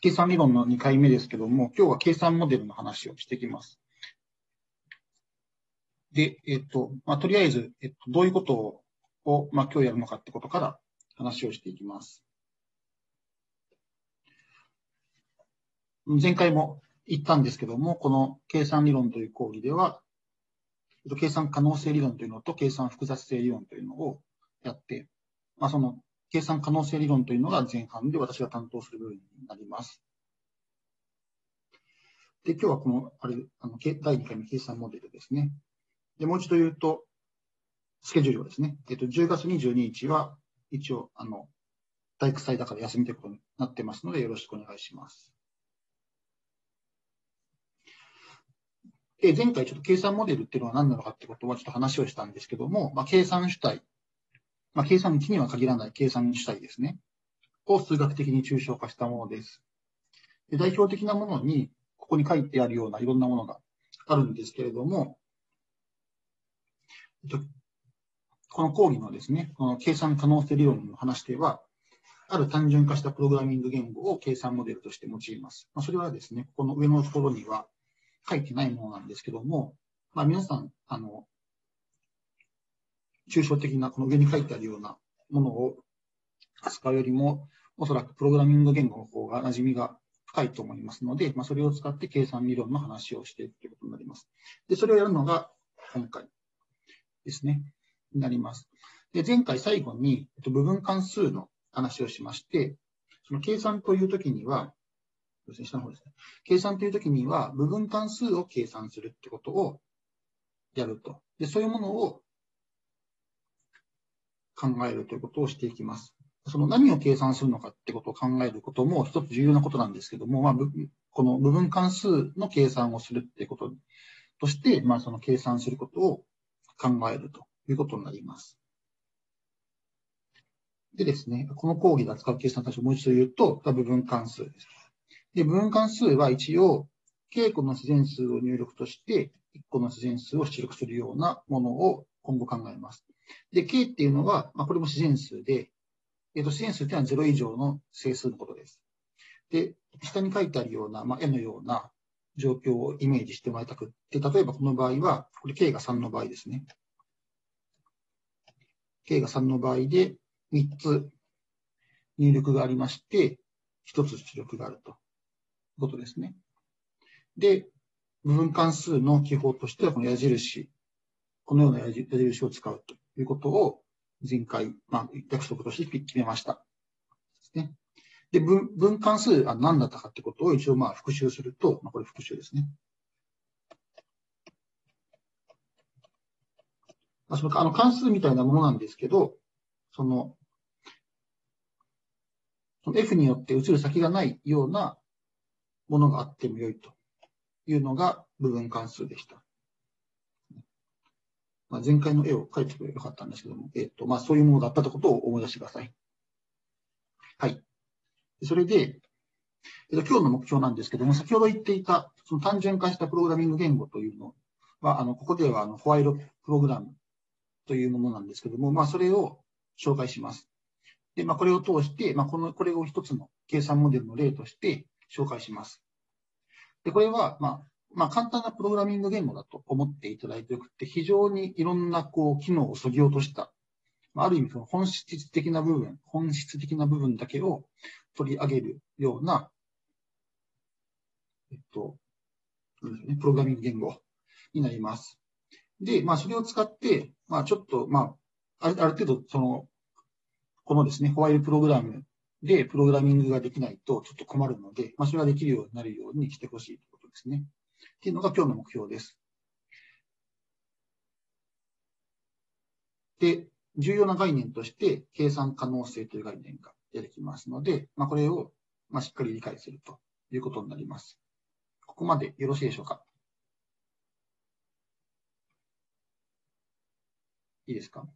計算理論の2回目ですけども、今日は計算モデルの話をしていきます。で、えっと、まあ、とりあえず、えっと、どういうことを、まあ、今日やるのかってことから話をしていきます。前回も言ったんですけども、この計算理論という講義では、計算可能性理論というのと計算複雑性理論というのをやって、まあ、その計算可能性理論というのが前半で私が担当する部分になります。で、今日はこの、あれ、あの、第2回の計算モデルですね。で、もう一度言うと、スケジュールはですね、えっと、10月22日は、一応、あの、体育祭だから休みということになってますので、よろしくお願いします。で、前回ちょっと計算モデルっていうのは何なのかってことはちょっと話をしたんですけども、まあ、計算主体、まあ、計算1には限らない計算主体ですね。を数学的に抽象化したものです。で代表的なものに、ここに書いてあるようないろんなものがあるんですけれども、この講義のですね、この計算可能性理論の話では、ある単純化したプログラミング言語を計算モデルとして用います。まあ、それはですね、この上のところには書いてないものなんですけども、まあ、皆さん、あの、抽象的なこの上に書いてあるようなものを扱うよりも、おそらくプログラミング言語の方が馴染みが深いと思いますので、まあ、それを使って計算理論の話をしていくということになります。で、それをやるのが今回ですね、になります。で、前回最後に、部分関数の話をしまして、その計算というときには、下の方ですね。計算というときには、部分関数を計算するってことをやると。で、そういうものを考えるということをしていきます。その何を計算するのかってことを考えることも一つ重要なことなんですけども、まあ、この部分関数の計算をするっていうこととして、まあ、その計算することを考えるということになります。でですね、この講義で扱う計算対象をもう一度言うと、部分関数です。で、部分関数は一応、k 個の自然数を入力として、1個の自然数を出力するようなものを今後考えます。で、k っていうのは、まあ、これも自然数で、えっ、と、自然数っていうのは0以上の整数のことです。で、下に書いてあるような、まあ、絵のような状況をイメージしてもらいたくって、例えばこの場合は、これ k が3の場合ですね。k が3の場合で3つ入力がありまして、1つ出力があるということですね。で、部分関数の記法としてはこの矢印、このような矢印を使うとということを前回、まあ、約束として決めました。ですね。で、分分関数は何だったかってことを一応まあ復習すると、まあ、これ復習ですね。まあ、そのあの関数みたいなものなんですけど、その、その F によって移る先がないようなものがあっても良いというのが部分関数でした。まあ、前回の絵を描いてくればよかったんですけども、えっ、と、まあ、そういうものだったということを思い出してください。はい。それで、えっ、と、今日の目標なんですけども、先ほど言っていた、その単純化したプログラミング言語というのは、あの、ここでは、あの、ホワイトプログラムというものなんですけども、まあ、それを紹介します。で、まあ、これを通して、まあ、この、これを一つの計算モデルの例として紹介します。で、これは、まあ、まあ、簡単なプログラミング言語だと思っていただいてよくて、非常にいろんな、こう、機能を削ぎ落とした、ある意味、その本質的な部分、本質的な部分だけを取り上げるような、えっと、プログラミング言語になります。で、まあ、それを使って、まあ、ちょっと、まあ、ある程度、その、このですね、ホワイトプログラムでプログラミングができないとちょっと困るので、まあ、それができるようになるようにしてほしいということですね。っていうのが今日の目標です。で、重要な概念として、計算可能性という概念が出てきますので、まあ、これを、まあ、しっかり理解するということになります。ここまでよろしいでしょうか？いいですか？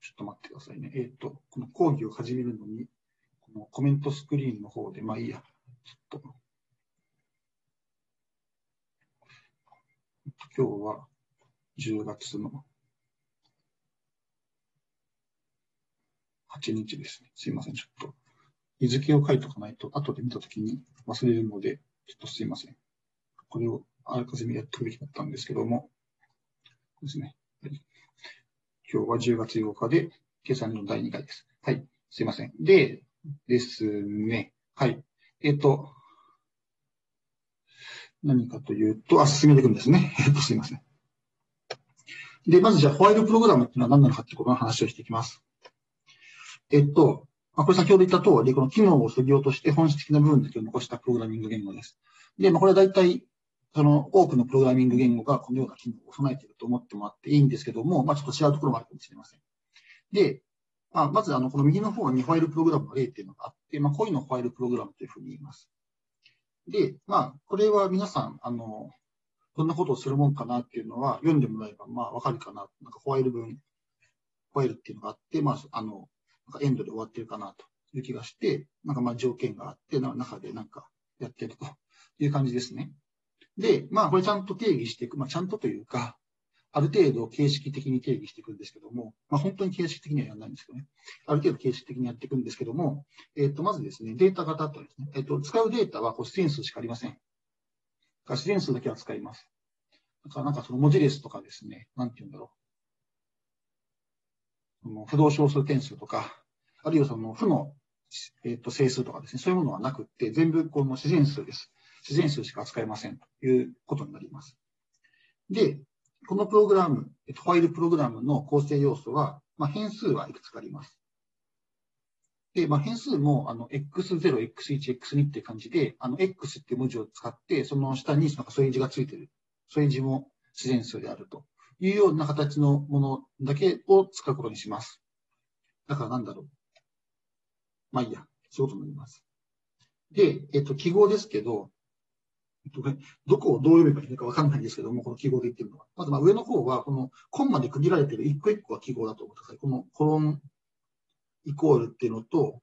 ちょっと待ってくださいね。えっ、ー、と、この講義を始めるのに、このコメントスクリーンの方で、まあいいや。ちょっと。今日は10月の8日ですね。すいません。ちょっと日付を書いておかないと、後で見たときに忘れるので、ちょっとすいません。これをあらかじめやっておくべきだったんですけども、ですね。はい、今日は10月8日で、計算の第2回です。はい。すいません。で、ですね。はい。えっ、と、何かというと、あ、進めていくんですね。えっと、すいません。で、まずじゃあ、ホワイトプログラムっていうのは何なのかっていうことの話をしていきます。えっと、まあ、これ先ほど言った通り、この機能を削ぎ落として本質的な部分だけを残したプログラミング言語です。で、まあ、これは大体、その多くのプログラミング言語がこのような機能を備えていると思ってもらっていいんですけども、まあ、ちょっと違うところもあるかもしれません。で、まあ、まず、あの、この右の方にホワイルプログラムの例っていうのがあって、まあ、こういうのをホワイルプログラムというふうに言います。で、まあ、これは皆さん、あの、どんなことをするもんかなっていうのは読んでもらえば、まあ、わかるかな。なんか、ホワイル文、ホワイルっていうのがあって、まあ、あの、なんかエンドで終わってるかなという気がして、なんかまあ条件があって、中でなんかやってるという感じですね。で、まあこれちゃんと定義していく、まあちゃんとというか、ある程度形式的に定義していくんですけども、まあ本当に形式的にはやらないんですけどね。ある程度形式的にやっていくんですけども、えっ、と、まずですね、データ型とですね、えっ、と、使うデータはこう出演数しかありません。出演数だけは使います。だからなんかその文字列とかですね、なんて言うんだろう。不動小数点数とか、あるいはその負の、えー、と整数とかですね、そういうものはなくって、全部この自然数です。自然数しか扱えませんということになります。で、このプログラム、ファイルプログラムの構成要素は、まあ、変数はいくつかあります。で、まあ、変数も、あの、x0、x1、x2 っていう感じで、あの、x っていう文字を使って、その下に、なんかそういう字がついてる。そういう字も自然数であるというような形のものだけを使うことにします。だからなんだろう。まあいいや。そうとになります。で、えっと、記号ですけど、どこをどう読めばいいのかわかんないんですけども、この記号で言ってるのは。まず、上の方は、このコンマで区切られてる一個一個は記号だと思ってください。このコロンイコールっていうのと、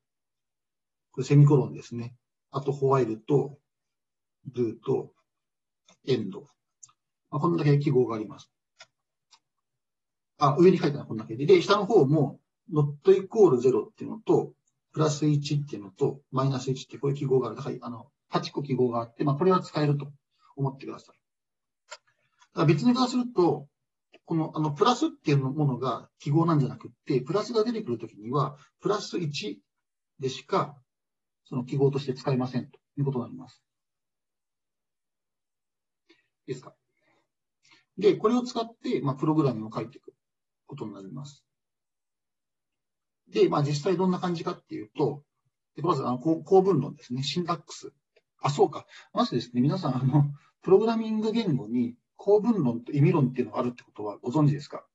これセミコロンですね。あと、ホワイルと、ドゥと、エンド。まあ、こんだけ記号があります。あ、上に書いたのはこんだけで。で、下の方も、not イコール0っていうのと、プラス1っていうのと、マイナス1ってこういう記号がある。はい、あの、8個記号があって、まあ、これは使えると思ってください。だから別にからすると、この、あの、プラスっていうものが記号なんじゃなくって、プラスが出てくるときには、プラス1でしか、その記号として使えませんということになります。いいですか？で、これを使って、まあ、プログラムを書いていく。ことになります。で、まあ実際どんな感じかっていうと、でまずあの公文論ですね、シンタックス。あ、そうか。まずですね、皆さん、あの、プログラミング言語に公文論と意味論っていうのがあるってことはご存知ですか？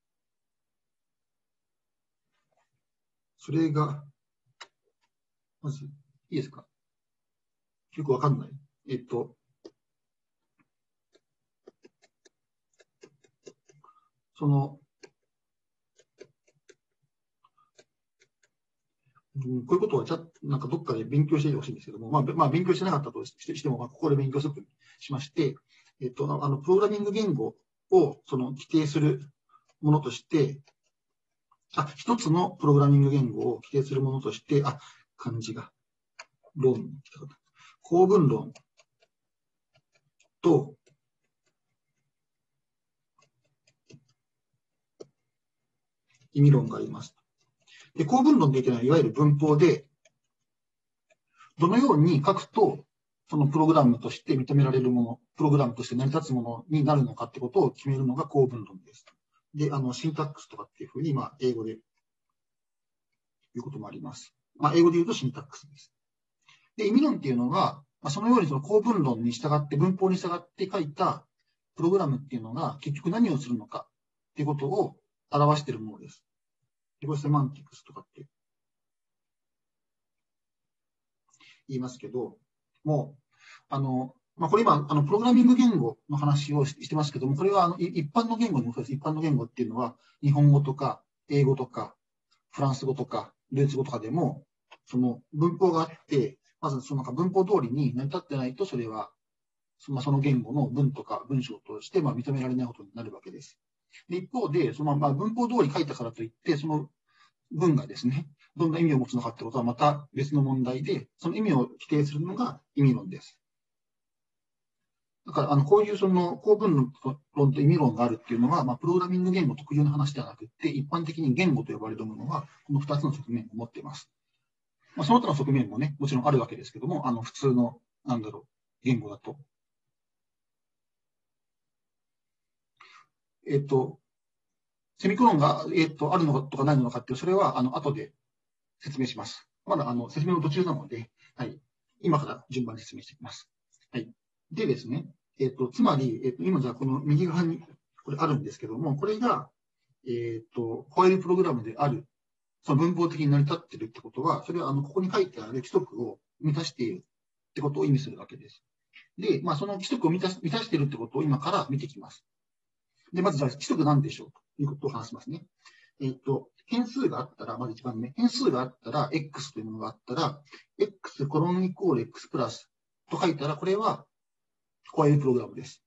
それが、まず、いいですか？よくわかんない。えっと、その、うん、こういうことはちゃなんかどっかで勉強してほしいんですけども、まあ、まあ、勉強してなかったとしても、まあ、ここで勉強するとしまして、えっと、あの、プログラミング言語を、その、規定するものとして、あ、一つのプログラミング言語を規定するものとして、あ、漢字が、論、公文論と、意味論があります。で、公文論で言ってのは、いわゆる文法で、どのように書くと、そのプログラムとして認められるもの、プログラムとして成り立つものになるのかってことを決めるのが公文論です。で、あの、シンタックスとかっていうふうに、まあ、英語で言うこともあります。まあ、英語で言うとシンタックスです。で、意味論っていうのは、まあ、そのようにその公文論に従って、文法に従って書いたプログラムっていうのが結局何をするのかっていうことを表しているものです。エゴセマンティクスとかって言いますけど、もう、あの、まあ、これ今、あの、プログラミング言語の話をしてますけども、これはあの一般の言語にもそうです。一般の言語っていうのは、日本語とか、英語とか、フランス語とか、ドイツ語とかでも、その文法があって、まずその文法通りに成り立ってないと、それは、そのその言語の文とか文章としてまあ認められないことになるわけです。で一方で、そのまあ文法通り書いたからといって、その文がですね、どんな意味を持つのかってことはまた別の問題で、その意味を規定するのが意味論です。だから、あの、こういうその構文論と意味論があるっていうのは、まあ、プログラミング言語特有の話ではなくて、一般的に言語と呼ばれるものは、この二つの側面を持っています。まあ、その他の側面もね、もちろんあるわけですけども、あの、普通の、なんだろう、言語だと。えっと、セミコロンが、えっと、あるのかとかないのかっていう、それは、あの、後で説明します。まだ、あの、説明の途中なので、はい。今から順番に説明していきます。はい。でですね、えっと、つまり、えっと、今じゃこの右側にこれあるんですけども、これが、えっと、ホワイルプログラムである、その文法的に成り立ってるってことは、それはあの、ここに書いてある規則を満たしているってことを意味するわけです。で、まあ、その規則を満た満たしているってことを今から見ていきます。で、まずじゃあ規則何でしょうということを話しますね。えっと、変数があったら、まず一番目、変数があったら、x というものがあったら、x コロンイコール x プラスと書いたら、これはホワイルプログラムです。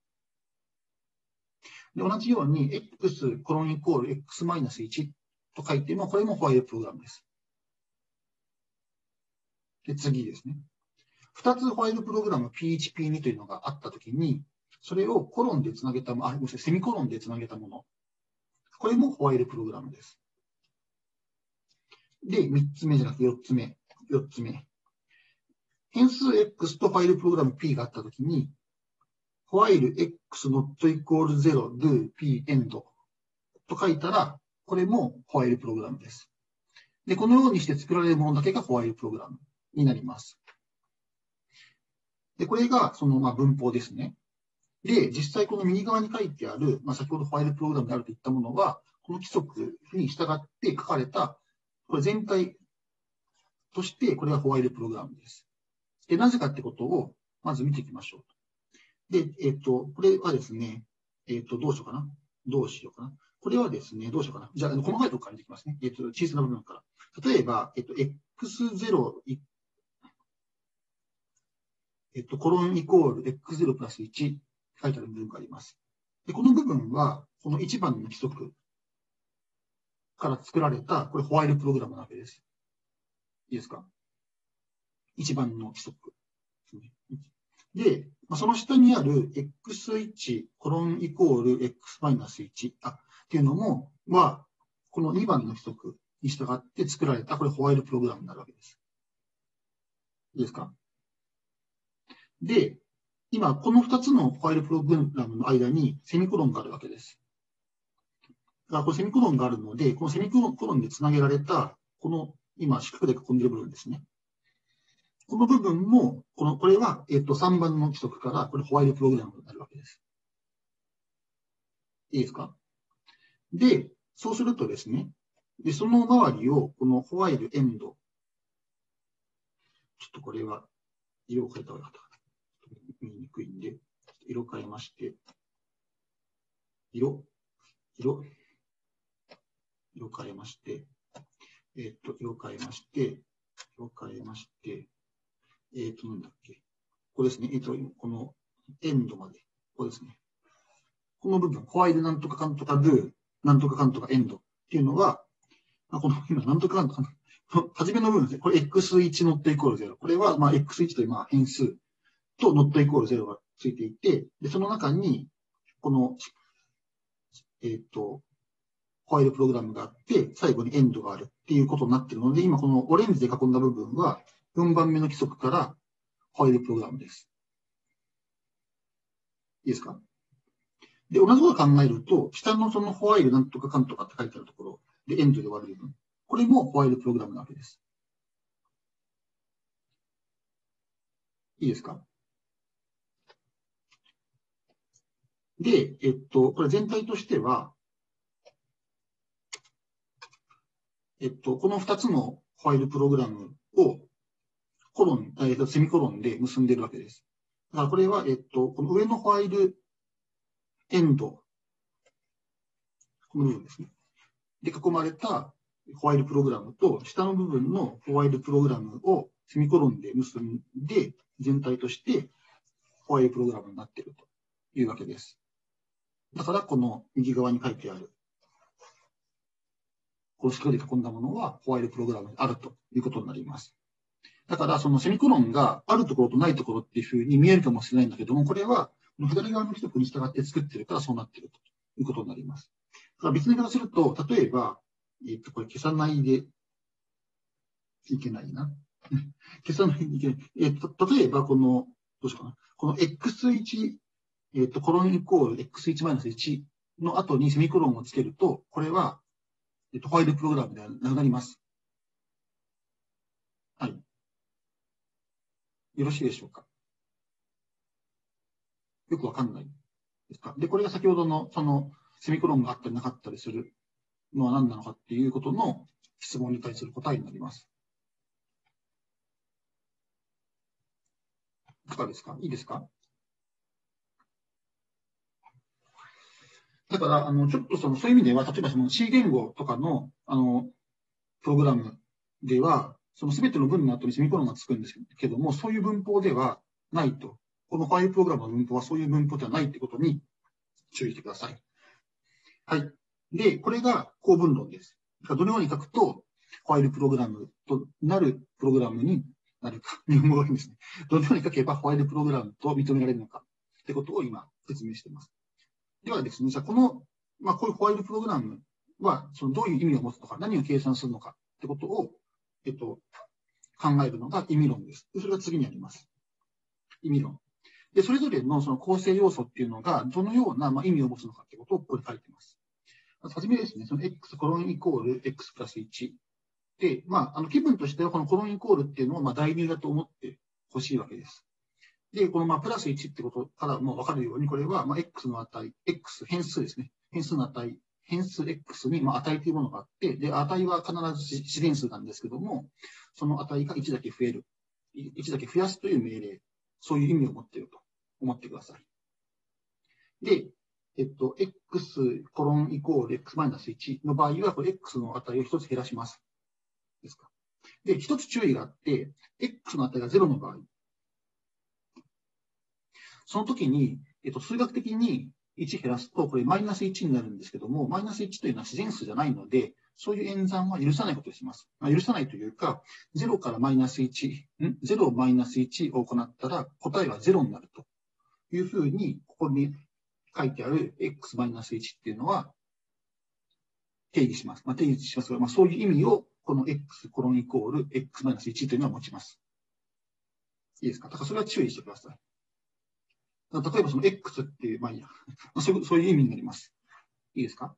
で同じように、x コロンイコール x マイナス1と書いても、これもホワイルプログラムです。で、次ですね。二つホワイルプログラム PHP2 というのがあったときに、それをコロンでつなげた、あ、ごめんなさい、セミコロンでつなげたもの。これもホワイルプログラムです。で、三つ目じゃなくて四つ目。四つ目。変数 X とファイルプログラム P があったときに、while x not equal 0 do p end と書いたら、これもホワイルプログラムです。で、このようにして作られるものだけがホワイルプログラムになります。で、これがそのまあ文法ですね。で、実際この右側に書いてある、まあ、先ほどホワイルプログラムであるといったものは、この規則に従って書かれた、これ全体として、これがホワイルプログラムです。で、なぜかってことを、まず見ていきましょう。で、えっ、と、これはですね、えっ、と、どうしようかな？どうしようかな？これはですね、どうしようかな？じゃあ、細かいところからていきますね。えっ、と、小さな部分から。例えば、えっ、と、x0、えっと、コロンイコール x0 プラス1書いてある部分があります。で、この部分は、この1番の規則から作られた、これホワイルプログラムなわけです。いいですか ?1 番の規則。で、まあ、その下にある x1 コロンイコール x-1 あっていうのも、は、この2番の規則に従って作られた、これホワイルプログラムになるわけです。いいですか？で、今、この2つのホワイルプログラムの間にセミコロンがあるわけです。だからこれセミコロンがあるので、このセミコロンでつなげられた、この今四角で囲んでいる部分ですね。この部分も、この、これは、えっと、3番の規則から、これホワイトプログラムになるわけです。いいですか？で、そうするとですね、で、その周りを、このホワイルエンド、ちょっとこれは、色を変えた方がよかった。見にくいんで、色変えまして、色、色、色変えまして、えっと、色変えまして、色変えまして、えっ、ー、と、なんだっけ。これですね。えっ、ー、と、このエンドまで。これですね。この部分、ホワイルなんとかかんとかドゥ、なんとかかんとかエンドっていうのは、あこの今、なんとかかんとか、はじめの部分ですね。これ x1 ノットイコール0。これは、まあ、x1 というまあ変数とノットイコール0がついていて、で、その中に、この、えっ、ー、と、ホワイルプログラムがあって、最後にエンドがあるっていうことになっているので、今このオレンジで囲んだ部分は、4番目の規則からホワイルプログラムです。いいですか？で、同じことを考えると、下のそのホワイルなんとかかんとかって書いてあるところでエンドで終わる部分。これもホワイルプログラムなわけです。いいですか？で、えっと、これ全体としては、えっと、この2つのホワイルプログラムをコロン、えー、とセミコロンで結んでるわけです。だからこれは、えっと、この上のホワイルエンド、この部分ですね。で囲まれたホワイルプログラムと、下の部分のホワイルプログラムをセミコロンで結んで、全体としてホワイルプログラムになっているというわけです。だから、この右側に書いてある、この四角で囲んだものはホワイルプログラムであるということになります。だから、そのセミコロンがあるところとないところっていうふうに見えるかもしれないんだけども、これは左側の規則に従って作ってるからそうなってるということになります。だから別に言い方すると、例えば、えっ、と、これ消さないでいけないな。消さないでいけない。えっ、と、例えばこの、どうしようかな。この x1、えっ、と、コロンイコール x1-1 の後にセミコロンをつけると、これは、えっ、と、ホワイルプログラムではなくなります。はい。よろしいでしょうか？よくわかんないですか？で、これが先ほどの、その、セミコロンがあったりなかったりするのは何なのかっていうことの質問に対する答えになります。いかがですか？いいですか？だから、あの、ちょっとその、そういう意味では、例えばその C 言語とかの、あの、プログラムでは、その全ての文の後にセミコロンがつくんですけども、そういう文法ではないと。このファイルプログラムの文法はそういう文法ではないということに注意してください。はい。で、これが公文論です。どのように書くと、ファイルプログラムとなるプログラムになるか。日本語ですね。どのように書けばファイルプログラムと認められるのかってことを今説明しています。ではですね、じゃあこの、まあ、こういうファイルプログラムは、そのどういう意味を持つのか、何を計算するのかってことを、えっと、考えるのが意味論です。それが次にあります。意味論。で、それぞれのその構成要素っていうのが、どのようなまあ意味を持つのかってことをここに書いてます。はじめですね、その x コロンイコール x プラス1。で、まあ、あの気分としてはこのコロンイコールっていうのをまあ代入だと思ってほしいわけです。で、このまあプラス1ってことからもわかるように、これはまあ x の値、x 変数ですね。変数の値、変数 x にまあ値というものがあって、で、値は必ず自然数なんですけども、その値が1だけ増える。1だけ増やすという命令。そういう意味を持っていると思ってください。で、えっと、x コロンイコール x マイナス1の場合は、これ x の値を1つ減らします。ですか。で、1つ注意があって、x の値が0の場合、その時に、えっと、数学的に1減らすと、これマイナス1になるんですけども、マイナス1というのは自然数じゃないので、そういう演算は許さないことをします。まあ、許さないというか、0からマイナス1、ん ?0 マイナス1を行ったら答えは0になるというふうに、ここに書いてある x マイナス1っていうのは定義します。まあ、定義しますが、まあ、そういう意味をこの x コロンイコール x マイナス1というのは持ちます。いいですか？だからそれは注意してください。例えばその X っていう、まあいいや。そういうそういう意味になります。いいですか？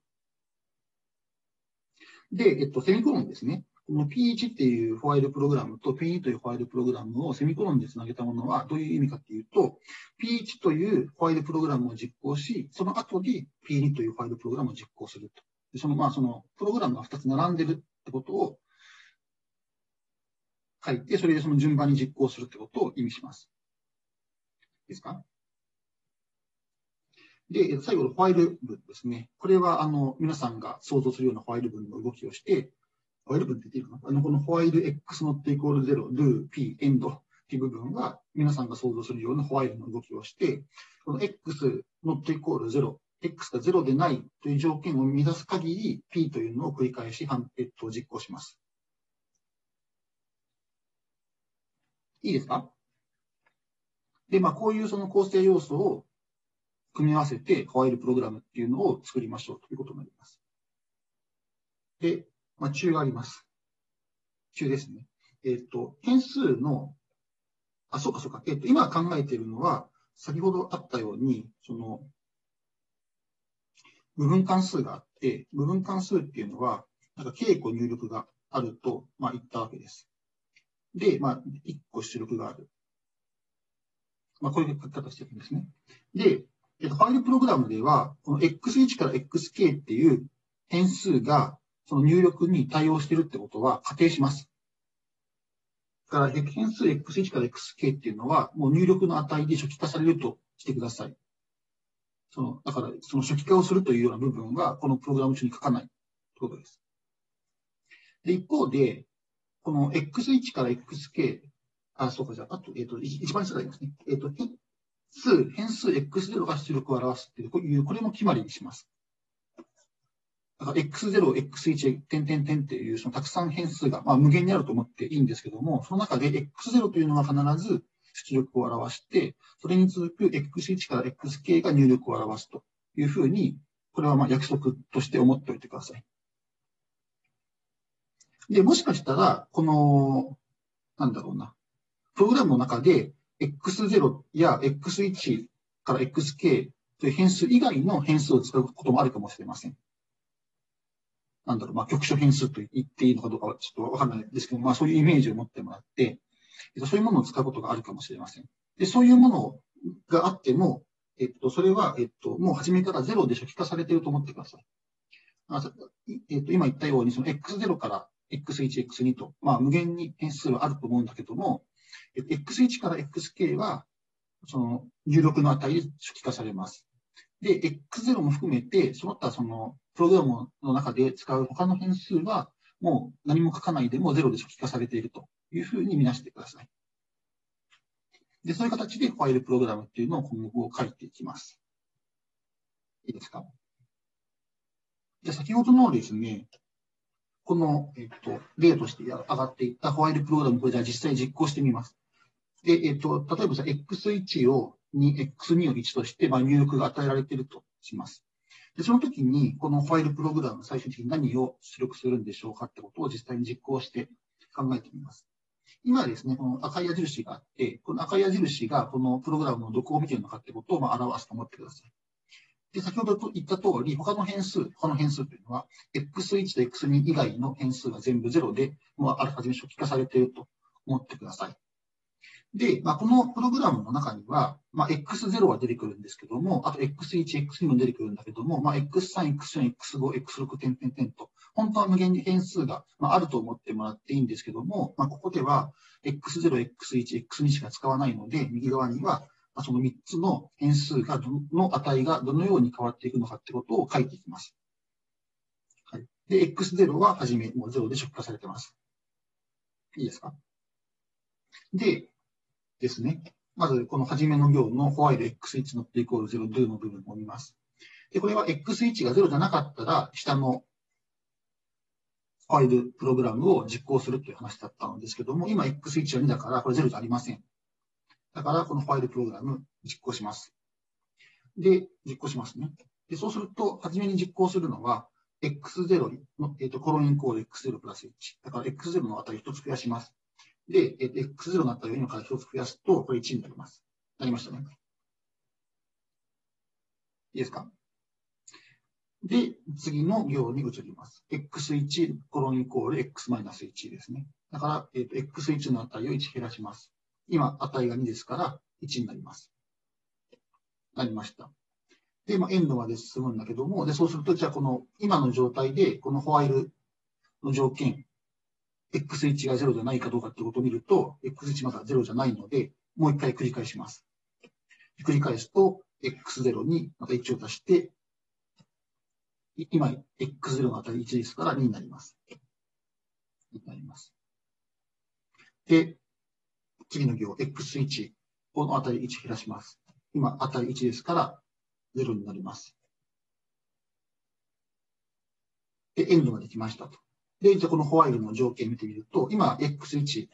で、えっと、セミコロンですね。この P1 っていうファイルプログラムと P2 というファイルプログラムをセミコロンでつなげたものはどういう意味かっていうと、P1 というファイルプログラムを実行し、その後に P2 というファイルプログラムを実行すると。その、まあ、その、プログラムが2つ並んでるってことを書いて、それでその順番に実行するってことを意味します。いいですか？で、最後のファイル文ですね。これは、あの、皆さんが想像するようなファイル文の動きをして、ファイル文って言っていいかな？あの、このファイル x のってイコール0、do, p, end っていう部分は、皆さんが想像するようなファイルの動きをして、この x のってイコール0、x が0でないという条件を満たす限り、p というのを繰り返し、えっと、実行します。いいですか？で、まあ、こういうその構成要素を組み合わせてファイルプログラムっていうのを作りましょうということになります。で、まあ、中があります。中ですね。えっ、ー、と、変数の、あ、そうかそうか。えっ、ー、と、今考えているのは、先ほどあったように、その、部分関数があって、部分関数っていうのは、なんか、稽古入力があると、まあ、言ったわけです。で、まあ、1個出力がある。まあ、こういう書き方してるんですね。で、えっと、ファイルプログラムでは、この x1 から xk っていう変数が、その入力に対応してるってことは仮定します。だから、変数 x1 から xk っていうのは、もう入力の値で初期化されるとしてください。その、だから、その初期化をするというような部分は、このプログラム中に書かないということです。で、一方で、この x1 から xk、あ、そうか、じゃあ、あと、えっ、ー、と、一番下がありますね。えっ、ー、と、数、変数 x0 が出力を表すっていう、こういう、これも決まりにします。だから x0、x1、点点点っていうそのたくさん変数が、まあ、無限にあると思っていいんですけども、その中で x0 というのが必ず出力を表して、それに続く x1 から xk が入力を表すというふうに、これはまあ約束として思っておいてください。で、もしかしたら、この、なんだろうな、プログラムの中で x0 や x1 から xk という変数以外の変数を使うこともあるかもしれません。なんだろう、まあ、局所変数と言っていいのかどうかはちょっとわかんないですけど、まあ、そういうイメージを持ってもらって、そういうものを使うことがあるかもしれません。で、そういうものがあっても、えっと、それは、えっと、もう初めから0で初期化されていると思ってください。えっと、今言ったように、その x0 から x1、x2 と、まあ、無限に変数はあると思うんだけども、x1 から xk は、その入力の値で初期化されます。で、x0 も含めて、その他そのプログラムの中で使う他の変数は、もう何も書かないでも0で初期化されているというふうに見なしてください。で、そういう形でファイルプログラムっていうのを今後書いていきます。いいですか？じゃ先ほどのですね、この、えっと、例として上がっていたファイルプログラム、これじゃあ実際実行してみます。で、えっと、例えばさ、x1 を2、x2 を1として、まあ、入力が与えられているとします。で、その時に、このファイルプログラム、最終的に何を出力するんでしょうかってことを実際に実行して考えてみます。今ですね、この赤い矢印があって、この赤い矢印がこのプログラムのどこを見ているのかってことをまあ表すと思ってください。で、先ほど言った通り、他の変数、他の変数というのは、x1 と x2 以外の変数が全部0で、もうあらかじめ初期化されていると思ってください。で、まあ、このプログラムの中には、まあ、x0 は出てくるんですけども、あと x1、x2 も出てくるんだけども、まあ、x3、x4、x5、x6 点々点と、本当は無限に変数が、まあ、ると思ってもらっていいんですけども、まあ、ここでは x0、x1、x2 しか使わないので、右側には、ま、その3つの変数がの値がどのように変わっていくのかってことを書いていきます。はい。で、x0 ははじめ、もう0で出荷されてます。いいですか？で、ですね。まず、この初めの行のホワイル x1 not イコール0 do の部分を見ます。で、これは x1 が0じゃなかったら、下のファイルプログラムを実行するという話だったんですけども、今 x1 は2だから、これ0じゃありません。だから、このファイルプログラム実行します。で、実行しますね。で、そうすると、初めに実行するのは、x0 の、えっ、ー、と、コロンイコール x0 プラス1。だから x0 の値を1つ増やします。で、えっと、x0 になったら4から1つ増やすと、これ1になります。なりましたね。いいですか？で、次の行に移ります。x1 コロンイコール x-1 ですね。だから、えっと、x1 の値を1減らします。今、値が2ですから、1になります。なりました。で、まあ、エンドまで進むんだけども、で、そうすると、じゃあ、この、今の状態で、このホワイルの条件、x1 が0じゃないかどうかってことを見ると、x1 まだ0じゃないので、もう一回繰り返します。繰り返すと、x0 にまた1を足して、今、x0 の値1ですから2になります。2になります。で、次の行、x1 この値1減らします。今、値1ですから0になります。で、エンドができましたと。で、じゃあこのホワイルの条件見てみると、今 x1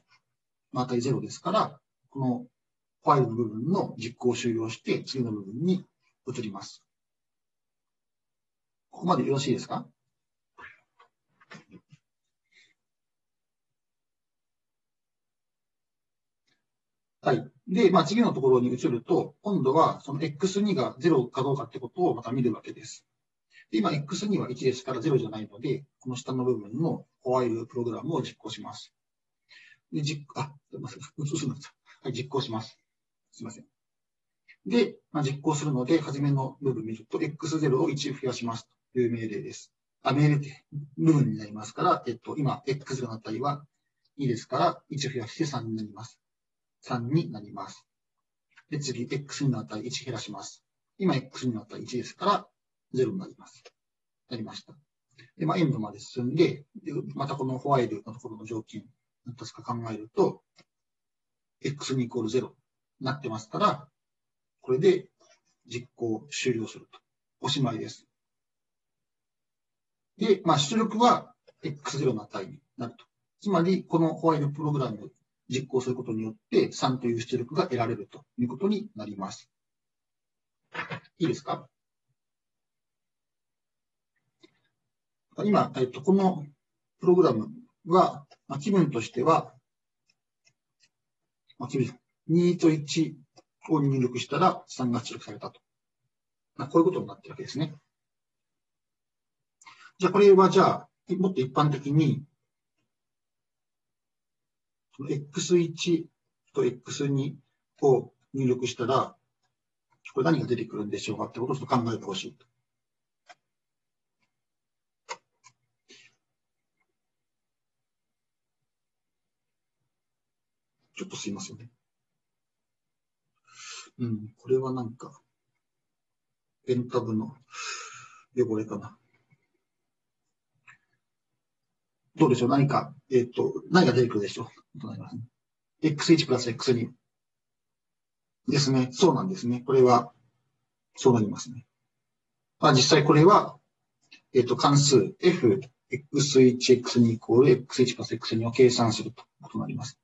の値0ですから、このホワイルの部分の実行を終了して、次の部分に移ります。ここまでよろしいですか？はい。で、まあ、次のところに移ると、今度はその x2 が0かどうかってことをまた見るわけです。今、x2 は1ですから0じゃないので、この下の部分のホワイルプログラムを実行します。で、実、あ、すみません。映すんだった。はい、実行します。すみません。で、まあ、実行するので、初めの部分見ると、x0 を1増やしますという命令です。あ、命令って部分になりますから、えっと、今、x0 の値は2ですから、1増やして3になります。3になります。で、次、x2 の値1減らします。今、x2 の値1ですから、0になります。なりました。で、まあ、エンドまで進んで、でまたこのホワイルのところの条件、何とか考えると、x2 イコール0になってますから、これで実行終了すると。おしまいです。で、まあ、出力は x0 の値になると。つまり、このホワイトプログラムを実行することによって、3という出力が得られるということになります。いいですか？今、えっと、このプログラムは、まあ、気分としては、まあ、気分2と1を入力したら3が出力されたと。まあ、こういうことになってるわけですね。じゃあ、これはじゃあ、もっと一般的に、x1 と x2 を入力したら、これ何が出てくるんでしょうかってことを考えてほしいと。ちょっとすいませんね。うん、これはなんか、ペンタブの汚れかな。どうでしょう？何か、えっ、ー、と、何が出てくるでしょう？となります、ね。x1 プラス x2。ですね。そうなんですね。これは、そうなりますね。まあ、実際これは、えっ、ー、と、関数 f、x1、x2 イコール x1 プラス x2 を計算するということになります。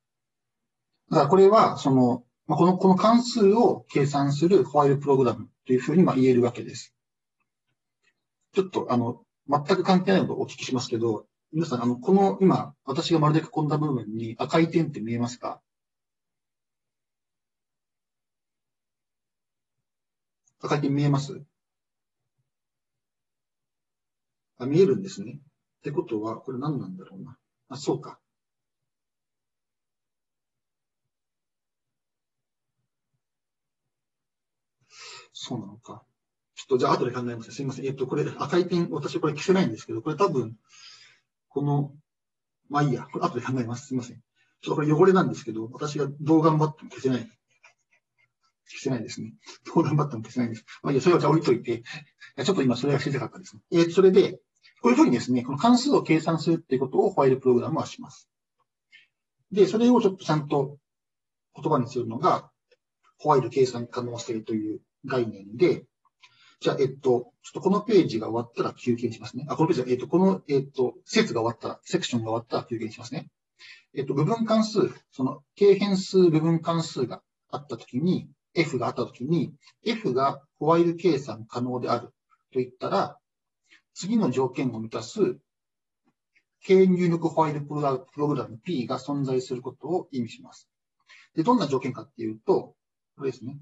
だからこれは、その、まあ、この、この関数を計算するホワイルプログラムというふうにまあ言えるわけです。ちょっと、あの、全く関係ないことをお聞きしますけど、皆さん、あの、この今、私がまるで囲んだ部分に赤い点って見えますか？赤い点見えます？あ、見えるんですね。ってことは、これ何なんだろうな？あ、そうか。そうなのか。ちょっとじゃあ後で考えます。すみません。えっと、これ赤い点、私これ消せないんですけど、これ多分、この、まあいいや、これ後で考えます。すみません。ちょっとこれ汚れなんですけど、私がどう頑張っても消せない。消せないですね。どう頑張っても消せないです。まあいいや、それはじゃあ置いといて、ちょっと今それが知りたかったですね。えー、それで、こういうふうにですね、この関数を計算するっていうことをホワイトプログラムはします。で、それをちょっとちゃんと言葉にするのが、ホワイト計算可能性という概念で、じゃあ、えっと、ちょっとこのページが終わったら休憩しますね。あ、このページは、えっと、この、えっと、説が終わったら、セクションが終わったら休憩しますね。えっと、部分関数、その、軽変数部分関数があったときに、F があったときに、F がホワイル計算可能であると言ったら、次の条件を満たす、軽入力ホワイルプログラム P が存在することを意味します。で、どんな条件かっていうと、これですね。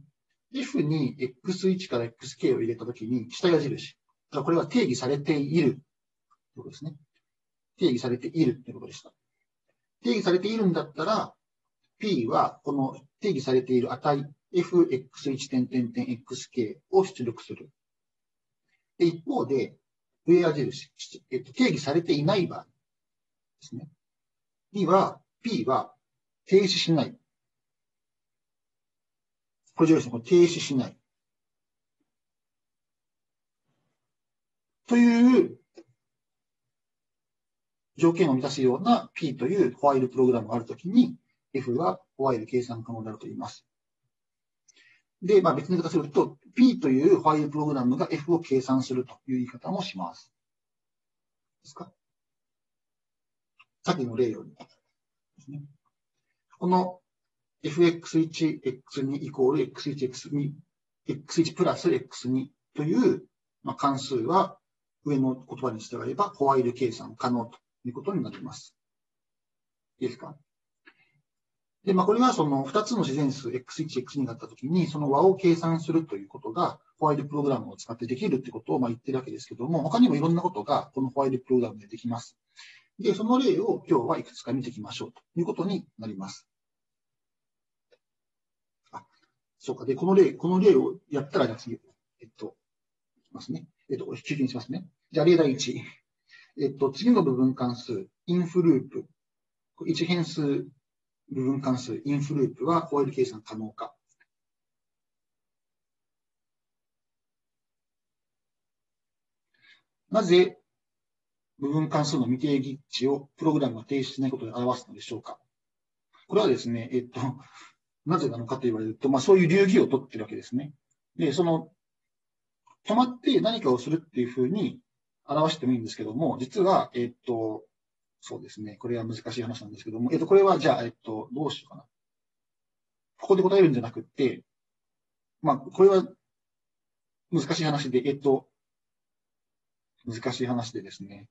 If に x1 から xk を入れたときに、下矢印。これは定義されている。ということですね。定義されているということでした。定義されているんだったら、p はこの定義されている値 fx1 点点点 xk を出力する。で一方で、上矢印、えっと、定義されていない場合ですね。には、p は停止しない。これですね、停止しない。という条件を満たすような P というホワイルプログラムがあるときに F はホワイル計算可能であると言います。で、まあ別に言い方すると P というホワイルプログラムが F を計算するという言い方もします。ですか？さっきの例より。この fx1、x2 イコール x1、x2、x1 プラス x2 という、関数は上の言葉に従えばホワイル計算可能ということになります。いいですかで、まあ、これはその2つの自然数 x1、x2 があったときに、その和を計算するということが、ホワイルプログラムを使ってできるということをまあ言ってるわけですけども、他にもいろんなことがこのホワイルプログラムでできます。で、その例を今日はいくつか見ていきましょうということになります。そうか。で、この例、この例をやったら、じゃあ次、えっと、いきますね。えっと、休憩しますね。じゃあ、例題1。えっと、次の部分関数、インフループ。一変数部分関数、インフループはホワイル計算可能か。なぜ、部分関数の未定義値をプログラムが提出しないことで表すのでしょうかこれはですね、えっと、なぜなのかと言われると、まあそういう流儀を取ってるわけですね。で、その、止まって何かをするっていうふうに表してもいいんですけども、実は、えっと、そうですね。これは難しい話なんですけども、えっと、これはじゃあ、えっと、どうしようかな。ここで答えるんじゃなくて、まあ、これは難しい話で、えっと、難しい話でですね、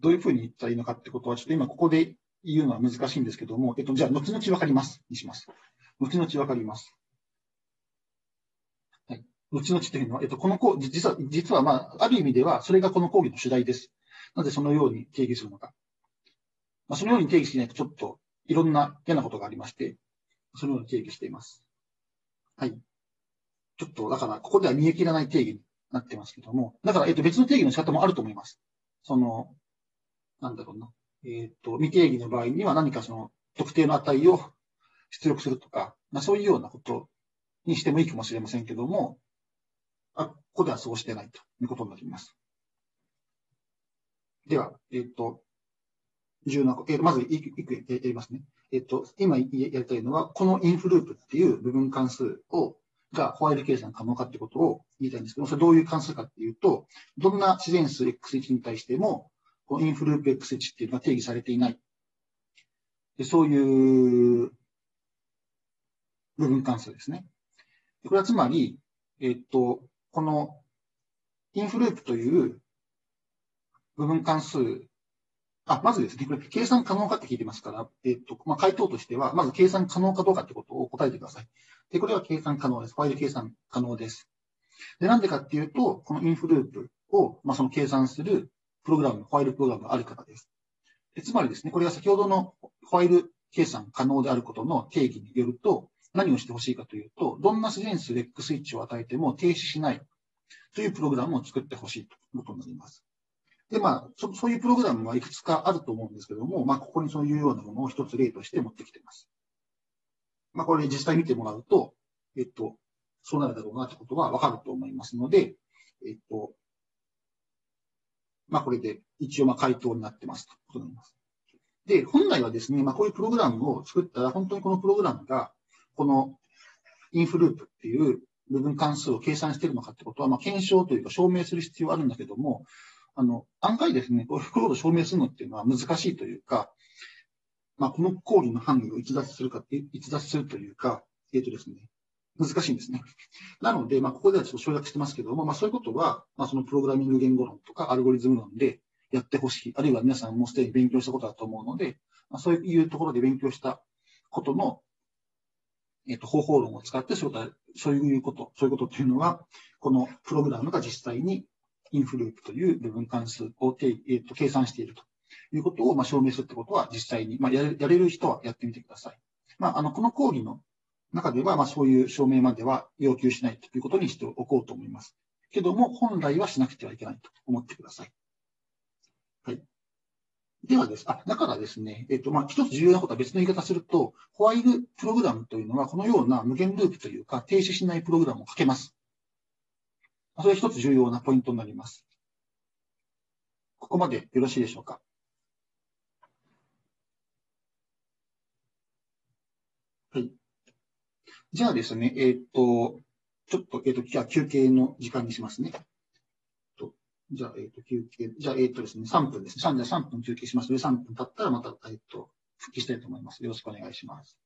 どういうふうに言ったらいいのかってことは、ちょっと今ここで言うのは難しいんですけども、えっと、じゃあ、後々わかります。にします。後々わかります。はい。後々というのは、えっと、この講、実は、実は、まあ、ある意味では、それがこの講義の主題です。なぜそのように定義するのか。まあ、そのように定義しないと、ちょっと、いろんな嫌なことがありまして、そのように定義しています。はい。ちょっと、だから、ここでは見え切らない定義になってますけども、だから、えっと、別の定義の仕方もあると思います。その、なんだろうな。えっ、と、未定義の場合には何かその特定の値を出力するとか、まあ、そういうようなことにしてもいいかもしれませんけども、あ、ここではそうしてないということになります。では、えっ、と、重要な、えー、まずいくやりますね。えっ、と、今やりたいのは、このインフループっていう部分関数を、がホワイル計算可能かってことを言いたいんですけど、それどういう関数かっていうと、どんな自然数 x1 に対しても、このインフループ x1 っていうのが定義されていない。でそういう部分関数ですね。これはつまり、えっと、このインフループという部分関数、あ、まずですね、これ計算可能かって聞いてますから、えっと、まあ、回答としては、まず計算可能かどうかってことを答えてください。で、これは計算可能です。ファイル計算可能です。で、なんでかっていうと、このインフループを、まあ、その計算するプログラム、ファイルプログラムがあるからです。つまりですね、これは先ほどのファイル計算可能であることの定義によると、何をしてほしいかというと、どんな自然数レックスイッチを与えても停止しないというプログラムを作ってほしいということになります。で、まあそ、そういうプログラムはいくつかあると思うんですけども、まあ、ここにそういうようなものを一つ例として持ってきています。まあ、これ実際見てもらうと、えっと、そうなるだろうなってことはわかると思いますので、えっと、まあ、これで一応まあ回答になってますということになります。で、本来はですね、まあ、こういうプログラムを作ったら、本当にこのプログラムが、このインフループっていう部分関数を計算しているのかってことは、まあ、検証というか証明する必要はあるんだけども、あの、案外ですね、こういうことを証明するのっていうのは難しいというか、まあ、この講義の範囲を逸脱するか、逸脱するというか、えっ、ー、とですね、難しいんですね。なので、まあ、ここではちょっと省略してますけども、まあ、そういうことは、まあ、そのプログラミング言語論とかアルゴリズム論でやってほしい。あるいは皆さんもすでに勉強したことだと思うので、まあ、そういうところで勉強したことの、えっ、と、方法論を使って、そういうこと、そういうことっていうのは、このプログラムが実際にインフループという部分関数を、えっと、計算しているということを、まあ、証明するってことは、実際に、まあ、やれる人はやってみてください。まあ、あの、この講義の中では、まあ、そういう証明までは要求しないということにしておこうと思います。けども、本来はしなくてはいけないと思ってください。はい。ではです。あ、だからですね、えっと、まあ、一つ重要なことは別の言い方すると、ホワイルプログラムというのは、このような無限ループというか、停止しないプログラムをかけます。それ一つ重要なポイントになります。ここまでよろしいでしょうか？はい。じゃあですね、えっ、と、ちょっと、えっ、と、じゃあ休憩の時間にしますね。じゃあ、えっ、と、休憩、じゃあ、えっ、とですね、3分ですね。3, 3分休憩しますので、3分経ったらまた、えっ、と、復帰したいと思います。よろしくお願いします。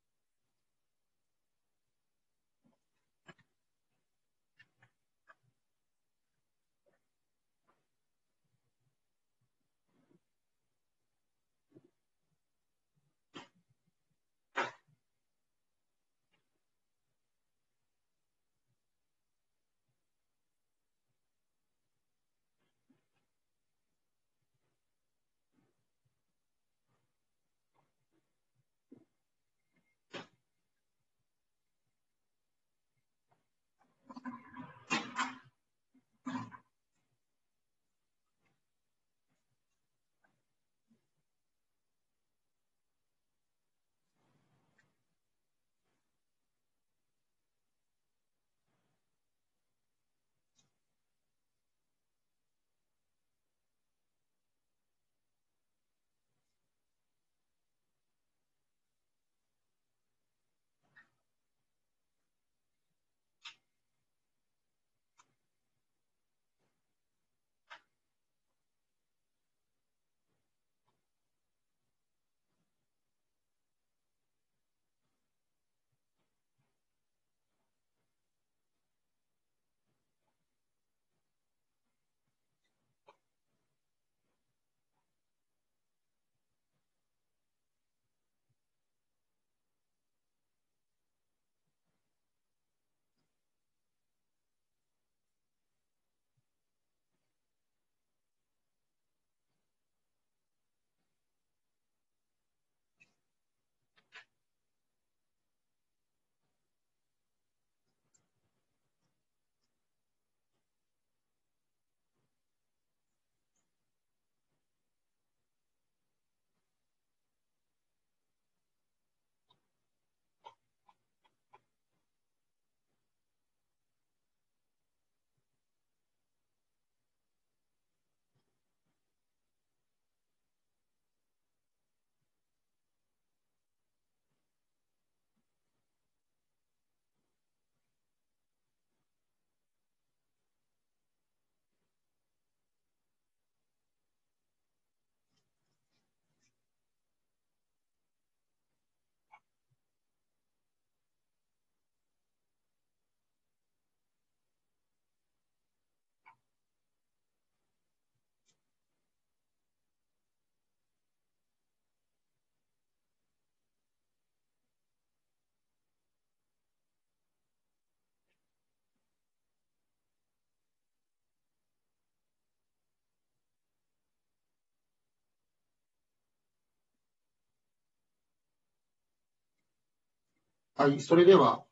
はい、それでは、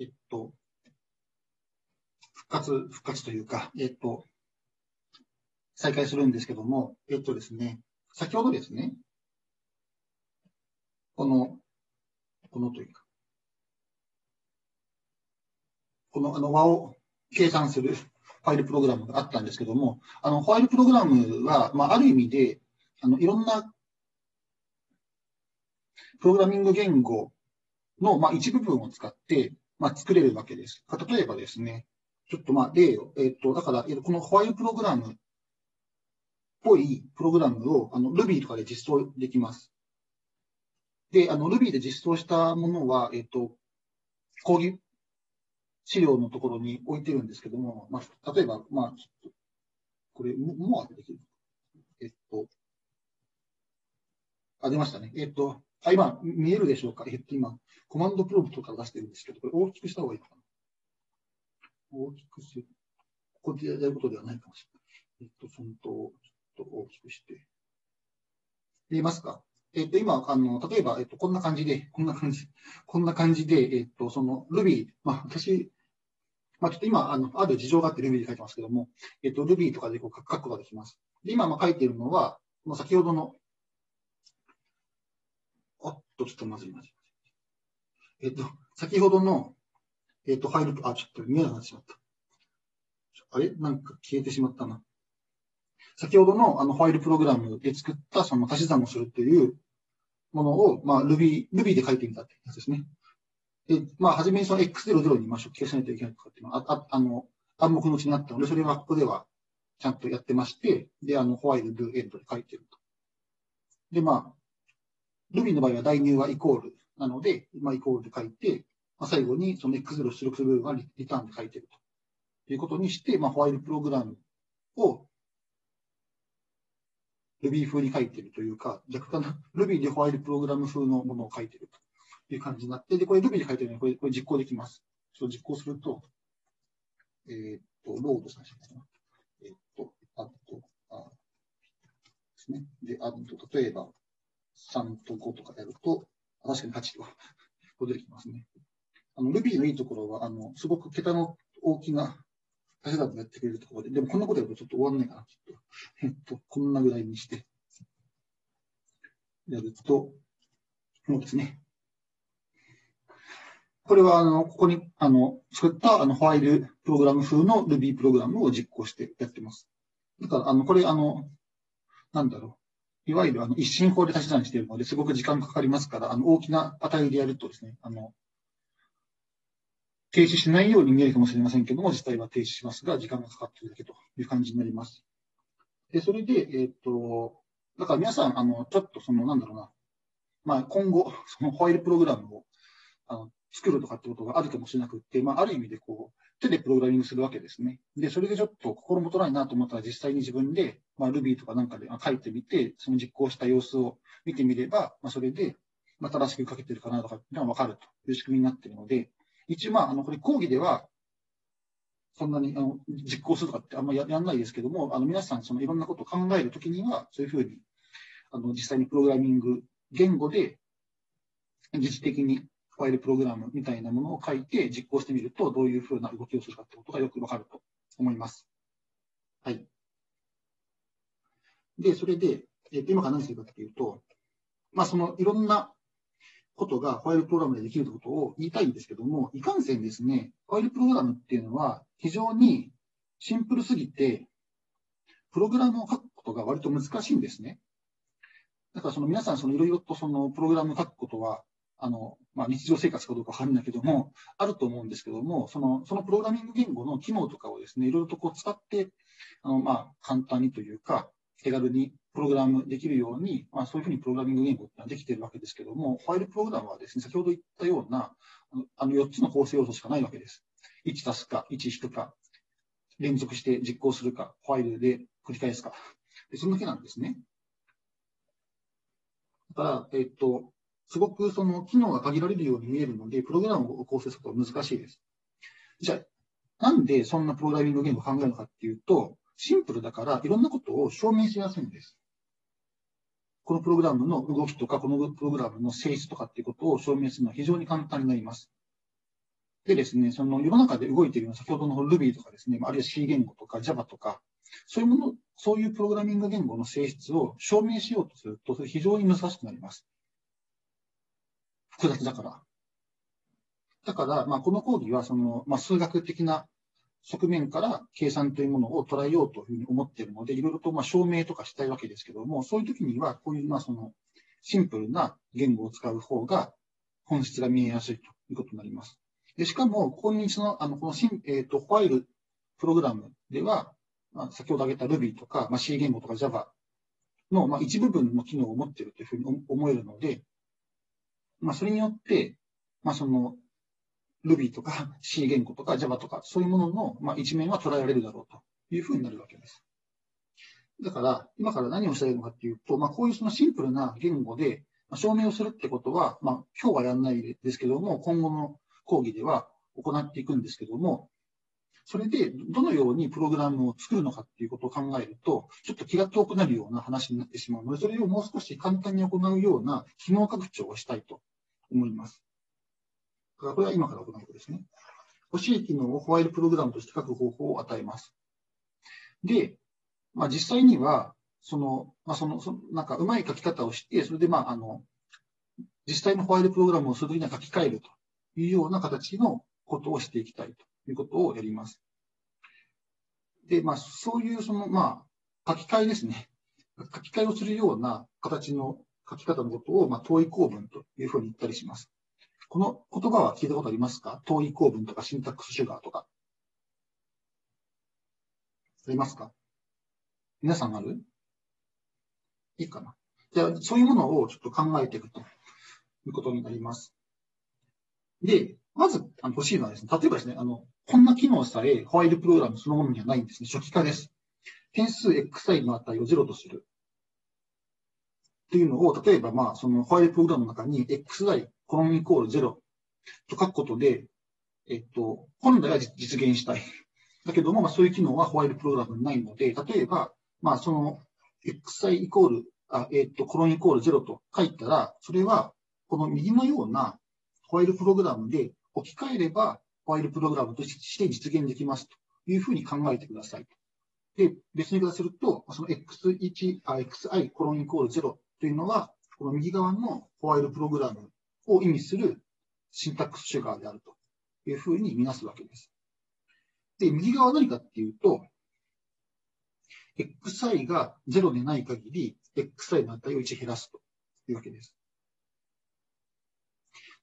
えっと、復活、復活というか、えっと、再開するんですけども、えっとですね、先ほどですね、この、このというか、このあの和を計算するファイルプログラムがあったんですけども、あの、ファイルプログラムは、まあ、ある意味で、あの、いろんなプログラミング言語の、まあ、一部分を使って、まあ、作れるわけです。例えばですね、ちょっとまあ例を、えっ、と、だから、このファイルプログラムっぽいプログラムをあの Ruby とかで実装できます。で、あの Ruby で実装したものは、えっ、と、講義資料のところに置いてるんですけども、まあ、例えば、まあ、これ、もうできる。えっと、あ、出ましたね。えっと、あ、今、見えるでしょうか？えっと、今、コマンドプロンプトから出してるんですけど、これ大きくした方がいいかな？大きくする。ここでやることではないかもしれない。えっと、フォントをちょっと大きくして。見えますか？えっと、今、あの、例えば、えっと、こんな感じで、こんな感じ、こんな感じで、えっと、その Ruby、まあ、私、まあ、ちょっと今、あの、ある事情があって Ruby で書いてますけども、えっと、Ruby とかでこう書くことができます。で、今、まあ、書いているのは、もう先ほどの、ょっとまずいまずい。えっと、先ほどの、えっと、ファイル、あ、ちょっと見えなくなってしまった。あれ？なんか消えてしまったな。先ほどのあのファイルプログラムで作ったその足し算をするっていうものを、まあ、Ruby、Ruby で書いてみたってやつですね。で、まあ、はじめにその X00 にまあ初期化しないといけないとかっていうのは、あ、あの、暗黙のうちになったので、それはここではちゃんとやってまして、で、あの、ホワイル、ドゥ、エンドで書いてると。で、まあ、Ruby の場合は代入はイコールなので、まあ、イコールで書いて、まあ、最後にその X0 出力する部分はリターンで書いてるということにして、まあ、ファイルプログラムを Ruby 風に書いてるというか、逆かな。Ruby でファイルプログラム風のものを書いてるという感じになって、で、これ Ruby で書いてるので、これこれ実行できます。ちょっと実行すると、えー、っと、ロードしましょうかな。えー、っと、アッド、あですね。で、アッド、例えば、3と5とかやると、確かに8と、こう出てきますね。あの、Ruby のいいところは、あの、すごく桁の大きな足し算をやってくれるところで、でもこんなことやるとちょっと終わんないかな、ちょっと。えっと、こんなぐらいにして、やると、そうですね。これは、あの、ここに、あの、作った、あの、ファイルプログラム風の Ruby プログラムを実行してやってます。だから、あの、これ、あの、なんだろう。いわゆるあの一進法で足し算しているので、すごく時間かかりますから、あの大きな値でやるとですね、あの、停止しないように見えるかもしれませんけども、実際は停止しますが、時間がかかっているだけという感じになります。で、それで、えっ、と、だから皆さん、あの、ちょっとその、なんだろうな、まあ、今後、そのファイルプログラムを、あの、作るとかってことがあるかもしれなくて、まあ、ある意味でこう、手でプログラミングするわけですね。で、それでちょっと心もとないなと思ったら、実際に自分で、まあ、Ruby とかなんかで書いてみて、その実行した様子を見てみれば、まあ、それで、まあ、正しく書けてるかなとかっていうのはわかるという仕組みになっているので、一応、まあ、あの、これ講義では、そんなにあの実行するとかってあんまりやらないですけども、あの皆さん、そのいろんなことを考えるときには、そういうふうに、あの、実際にプログラミング言語で、実質的にファイルプログラムみたいなものを書いて実行してみると、どういうふうな動きをするかってことがよくわかると思います。はい。で、それで、えー、今から何するかっていうと、まあ、そのいろんなことがファイルプログラムでできるということを言いたいんですけども、いかんせんですね、ファイルプログラムっていうのは非常にシンプルすぎて、プログラムを書くことが割と難しいんですね。だからその皆さん、そのいろいろとそのプログラムを書くことはあの、まあ、日常生活かどうかわかんないけども、あると思うんですけども、その、そのプログラミング言語の機能とかをですね、いろいろとこう使って、あの、まあ、簡単にというか、手軽にプログラムできるように、まあ、そういうふうにプログラミング言語ってのはできてるわけですけども、ファイルプログラムはですね、先ほど言ったような、あの、4つの構成要素しかないわけです。1足すか、1引くか、連続して実行するか、ファイルで繰り返すか。でそのだけなんですね。だから、えっと、すごくその機能が限られるように見えるので、プログラムを構成することは難しいです。じゃあ、なんでそんなプログラミング言語を考えるのかっていうと、シンプルだからいろんなことを証明しやすいんです。このプログラムの動きとか、このプログラムの性質とかっていうことを証明するのは非常に簡単になります。でですね、その世の中で動いているような先ほどの Ruby とかですね、あるいは C 言語とか Java とか、そういうもの、そういうプログラミング言語の性質を証明しようとすると、非常に難しくなります。複雑だから。だから、まあ、この講義は、その、まあ、数学的な側面から計算というものを捉えようというふうに思っているので、いろいろとまあ証明とかしたいわけですけども、そういう時には、こういうまあそのシンプルな言語を使う方が本質が見えやすいということになります。でしかも、ここにその、あの、このシン、えっ、ー、と、ファイルプログラムでは、まあ、先ほど挙げた Ruby とか、まあ、C 言語とか Java の、まあ、一部分の機能を持っているというふうに思えるので、まあ、それによって、まあ、その、Ruby とか C 言語とか Java とか、そういうものの、まあ、一面は捉えられるだろうというふうになるわけです。だから、今から何をしたいいのかっていうと、まあ、こういうそのシンプルな言語で証明をするってことは、まあ、今日はやらないですけども、今後の講義では行っていくんですけども、それでどのようにプログラムを作るのかっていうことを考えると、ちょっと気が遠くなるような話になってしまうので、それをもう少し簡単に行うような機能拡張をしたいと思います。これは今から行うことですね。欲しい機能をホワイルプログラムとして書く方法を与えます。で、まあ、実際には、その、まあ、その、そのなんかうまい書き方をして、それで、まあ、あの、実際のホワイルプログラムをするには書き換えるというような形のことをしていきたいということをやります。で、まあ、そういう、その、まあ、書き換えですね。書き換えをするような形の書き方のことを、まあ、遠い構文というふうに言ったりします。この言葉は聞いたことありますか？遠い構文とかシンタックスシュガーとか。ありますか？皆さんある？いいかなじゃあ、そういうものをちょっと考えていくということになります。で、まずあの欲しいのはですね、例えばですね、あの、こんな機能さえホワイルプログラムそのものにはないんですね。初期化です。点数 xi の値を0とする。っていうのを、例えば、まあ、そのホワイルプログラムの中に xi コロンイコール0と書くことで、えっと、本来は実現したい。だけども、まあ、そういう機能はホワイルプログラムにないので、例えば、まあ、その xi イコール、あえっと、コロンイコール0と書いたら、それは、この右のようなホワイルプログラムで置き換えれば、ホワイルプログラムとして実現できますというふうに考えてください。で、別に言い方すると、その x1、あ、xi コロンイコール0というのは、この右側のホワイルプログラムを意味するシンタックスシュガーであるというふうに見なすわけです。で、右側は何かっていうと、xi が0でない限り、xi の値を1減らすというわけです。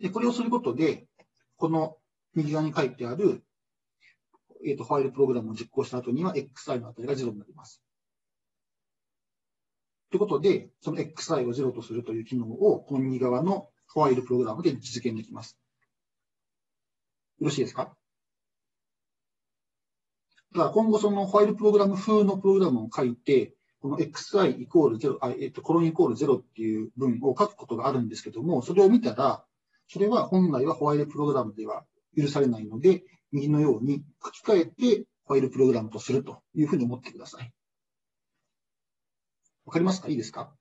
で、これをすることで、この右側に書いてある、えっ、ー、と、ファイルプログラムを実行した後には、xi の値が0になります。ということで、その xi を0とするという機能を、この右側のファイルプログラムで実現できます。よろしいですか？だから今後そのファイルプログラム風のプログラムを書いて、この xi イコール0、えっと、コロンイコール0っていう文を書くことがあるんですけども、それを見たら、それは本来はホワイルプログラムでは許されないので、右のように書き換えてファイルプログラムとするというふうに思ってください。わかりますか？いいですか？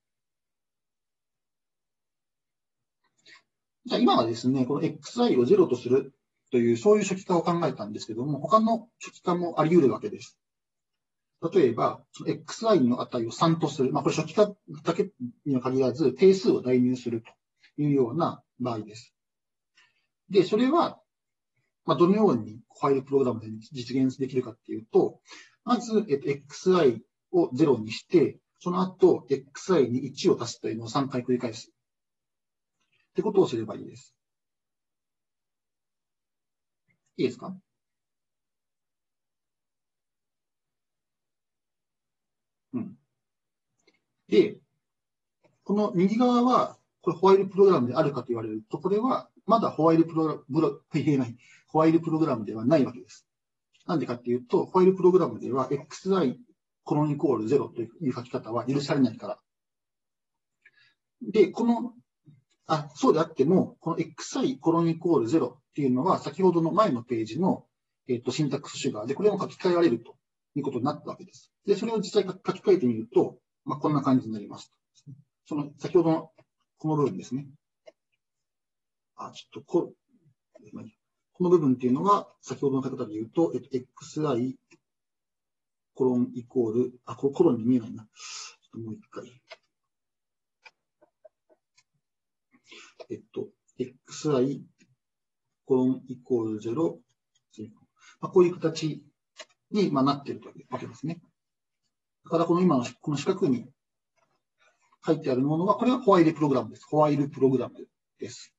じゃあ今はですね、この xi を0とするという、そういう初期化を考えたんですけども、他の初期化もあり得るわけです。例えば、の xi の値を3とする。まあ、これ初期化だけには限らず、定数を代入するというような場合です。で、それは、まあ、どのようにファイルプログラムで実現できるかっていうと、まず、えっと、xi を0にして、その後、xi に1を足すというのを3回繰り返す。ってことをすればいいです。いいですか？うん。で、この右側は、これホワイルプログラムであるかと言われると、これはまだホワイルプログラム、ブ言えない、ホワイルプログラムではないわけです。なんでかっていうと、ホワイルプログラムでは xi コロンイコール0という書き方は許されないから。で、この、あ、そうであっても、この xi コロンイコール0っていうのは、先ほどの前のページの、えっ、と、シンタックスシュガーで、これも書き換えられるということになったわけです。で、それを実際書き換えてみると、まあ、こんな感じになります。その先ほどのこの部分ですね。あ、ちょっとこ、この部分っていうのは、先ほどの書き方で言うと、えっと、xi コロンイコール、あ、コロンに見えないな。ちょっともう一回。えっと、xi コロンイコール0、まあ、こういう形に、まあ、なっているというわけですね。だからこの今のこの四角に書いてあるものは、これはホワイルプログラムです。ホワイルプログラムです。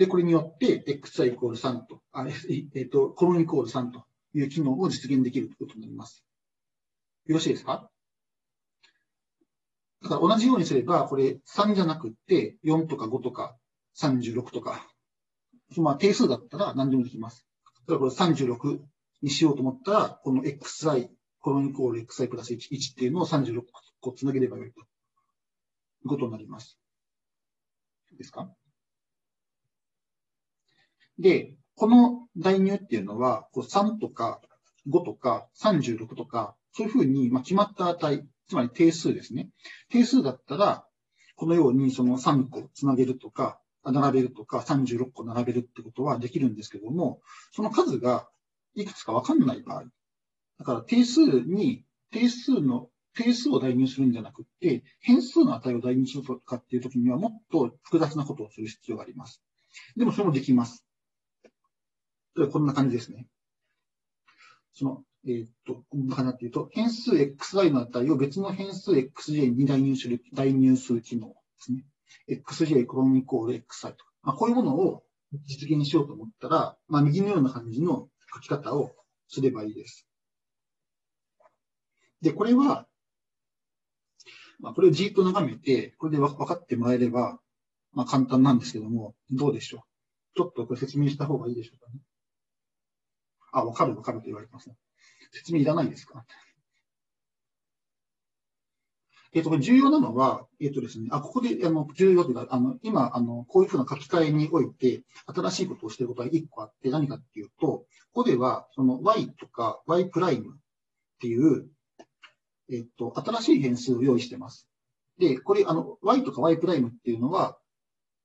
で、これによって、xi イコール3と、あえっ、と、コロンイコール3という機能を実現できるということになります。よろしいですか？だから同じようにすれば、これ3じゃなくて、4とか5とか36とか、まあ定数だったら何でもできます。だからこれ36にしようと思ったら、この xi、コロンイコール xi プラス 1, 1っていうのを36個つなげればよいということになります。いいですか？で、この代入っていうのは、こう3とか5とか36とか、そういうふうに決まった値、つまり定数ですね。定数だったら、このようにその3個つなげるとか、並べるとか、36個並べるってことはできるんですけども、その数がいくつかわかんない場合。だから定数に、定数の、定数を代入するんじゃなくて、変数の値を代入するとかっていうときにはもっと複雑なことをする必要があります。でもそれもできます。こんな感じですね。その、えー、っと、こんな感じだっていうと、変数 xy の値を別の変数 xj に代入する、代入する機能ですね。xj コロンイコール xi とか、まあ、こういうものを実現しようと思ったら、まあ、右のような感じの書き方をすればいいです。で、これは、まあ、これをじっと眺めて、これで分かってもらえれば、まあ、簡単なんですけども、どうでしょう？ちょっとこれ説明した方がいいでしょうかね。あ、わかるわかると言われてますね。説明いらないですか？えっ、と、重要なのは、えっ、とですね、あ、ここで、あの、重要というか、あの、今、あの、こういうふうな書き換えにおいて、新しいことをしていることが1個あって、何かっていうと、ここでは、その y とか y プライムっていう、えっ、と、新しい変数を用意してます。で、これ、あの、y とか y プライムっていうのは、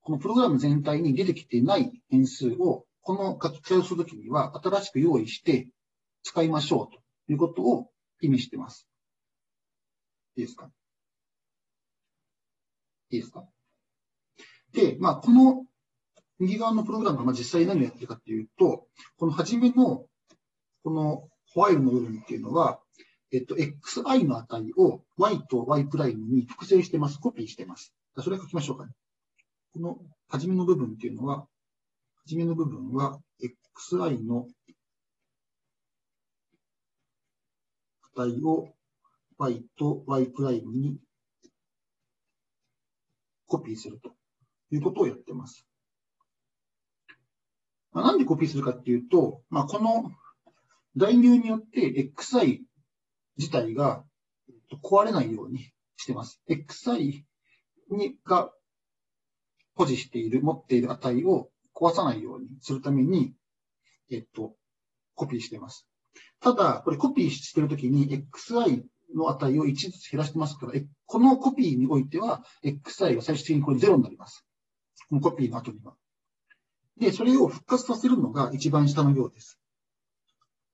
このプログラム全体に出てきてない変数をこの書き換えをするときには、新しく用意して使いましょうということを意味しています。いいですか？いいですか？で、まあ、この右側のプログラムが実際何をやってるかっていうと、この初めのこのホワイルの部分っていうのは、えっと、xi の値を y と y' に複製してます。コピーしてます。それ書きましょうかね。この初めの部分っていうのは、じめの部分は、xi の値を y と y' にコピーするということをやってます。まあ、なんでコピーするかっていうと、まあ、この代入によって xi 自体が壊れないようにしてます。xi にが保持している、持っている値を壊さないようにするために、えっと、コピーしています。ただ、これコピーしてるときに xi の値を1ずつ減らしてますから、このコピーにおいては xi が最終的にこれ0になります。このコピーの後には。で、それを復活させるのが一番下の行です。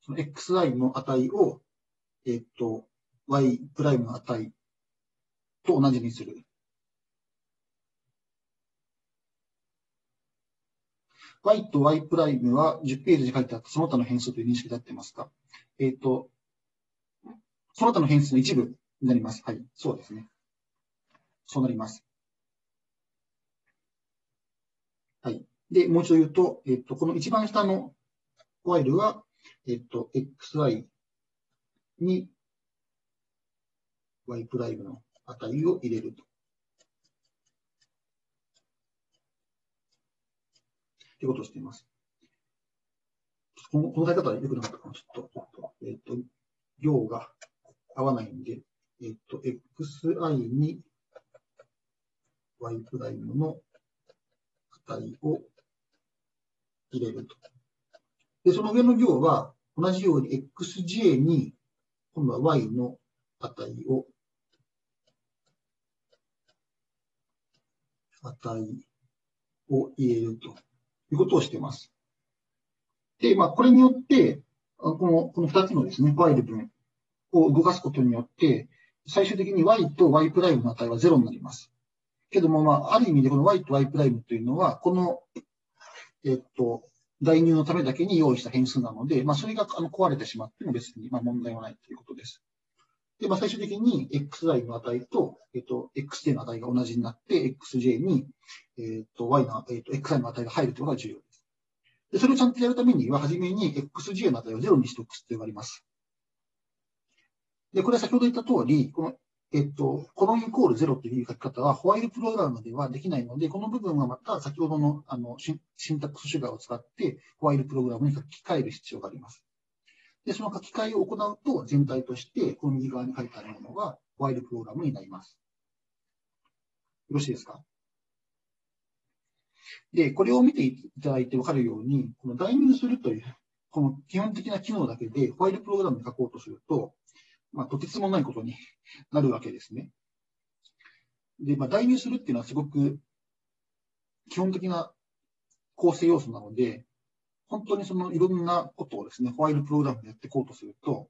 その xi の値を、えっと、y' プライムの値と同じにする。Y と y' プライムは10ページに書いてあったその他の変数という認識であってますか？えっ、ー、と、その他の変数の一部になります。はい。そうですね。そうなります。はい。で、もう一度言うと、えっ、ー、と、この一番下の while は、えっ、ー、と、xy に y' プライムの値を入れると。ということをしています。このこの書き方は良くなかったかな。ちょっと、ちょっと、えっ、と、行が合わないんで、えっ、と、xi に y' プライムの値を入れると。で、その上の行は、同じように xj に、今度は y の値を、値を入れるとということをしています。で、まあ、これによって、この、この2つのですね、y 分を動かすことによって、最終的に y と y' の値は0になります。けども、まあ、ある意味でこの y と y' というのは、この、えっと、代入のためだけに用意した変数なので、まあ、それが壊れてしまっても別にま問題はないということです。で、まあ、最終的に xi の値と、えっと、xj の値が同じになって、xj に、えっと、y の、えっと、xi の値が入るというのが重要です。で、それをちゃんとやるためには、はじめに xj の値を0にしておく必要があります。で、これは先ほど言った通り、このえっと、コロンイコール0という書き方はホワイルプログラムではできないので、この部分はまた先ほどのあのシンタックス手段を使ってホワイルプログラムに書き換える必要があります。で、その書き換えを行うと全体としてこの右側に書いてあるものがホワイルプログラムになります。よろしいですか？で、これを見ていただいてわかるように、この代入するという、この基本的な機能だけでホワイルプログラムに書こうとすると、まあ、とてつもないことになるわけですね。で、まあ、代入するっていうのはすごく基本的な構成要素なので、本当にそのいろんなことをですね、ホワイルプログラムでやっていこうとすると、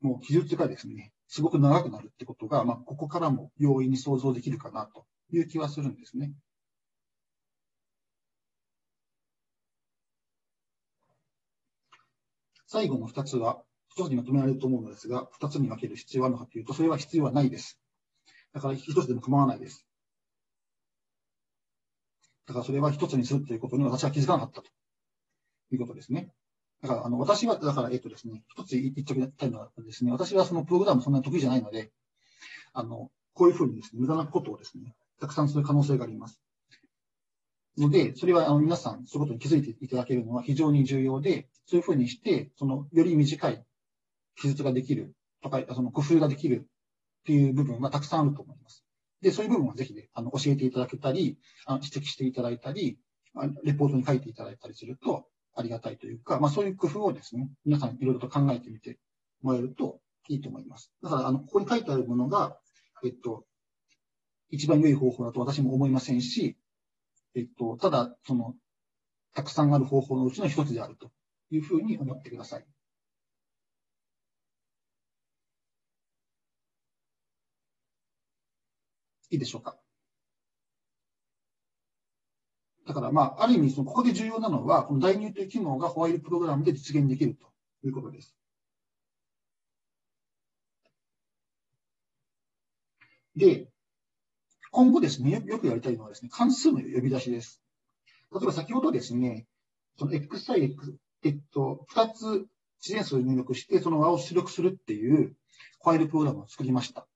もう記述がですね、すごく長くなるってことが、まあ、ここからも容易に想像できるかなという気はするんですね。最後の2つは、一つにまとめられると思うのですが、二つに分ける必要はあるのかというと、それは必要はないです。だから一つでも構わないです。だからそれは一つにするということに私は気づかなかったとということですね。だから、あの、私は、だから、えっとですね、一つ言っておきたいのはですね、私はそのプログラムそんなに得意じゃないので、あの、こういうふうにですね、無駄なことをですね、たくさんする可能性があります。ので、それはあの皆さん、そういうことに気づいていただけるのは非常に重要で、そういうふうにして、その、より短い記述ができるとか、その工夫ができるっていう部分はたくさんあると思います。で、そういう部分はぜひね、あの、教えていただけたり、あの指摘していただいたり、レポートに書いていただいたりするとありがたいというか、まあそういう工夫をですね、皆さんいろいろと考えてみてもらえるといいと思います。だから、あの、ここに書いてあるものが、えっと、一番良い方法だと私も思いませんし、えっと、ただ、その、たくさんある方法のうちの一つであるというふうに思ってください。いいでしょうか？だから、まあ、ある意味、その、ここで重要なのは、この代入という機能がホワイルプログラムで実現できるということです。で、今後ですね、よくやりたいのはですね、関数の呼び出しです。例えば先ほどですね、その x 対 x、えっと、2つ自然数を入力して、その和を出力するっていうホワイルプログラムを作りました。だか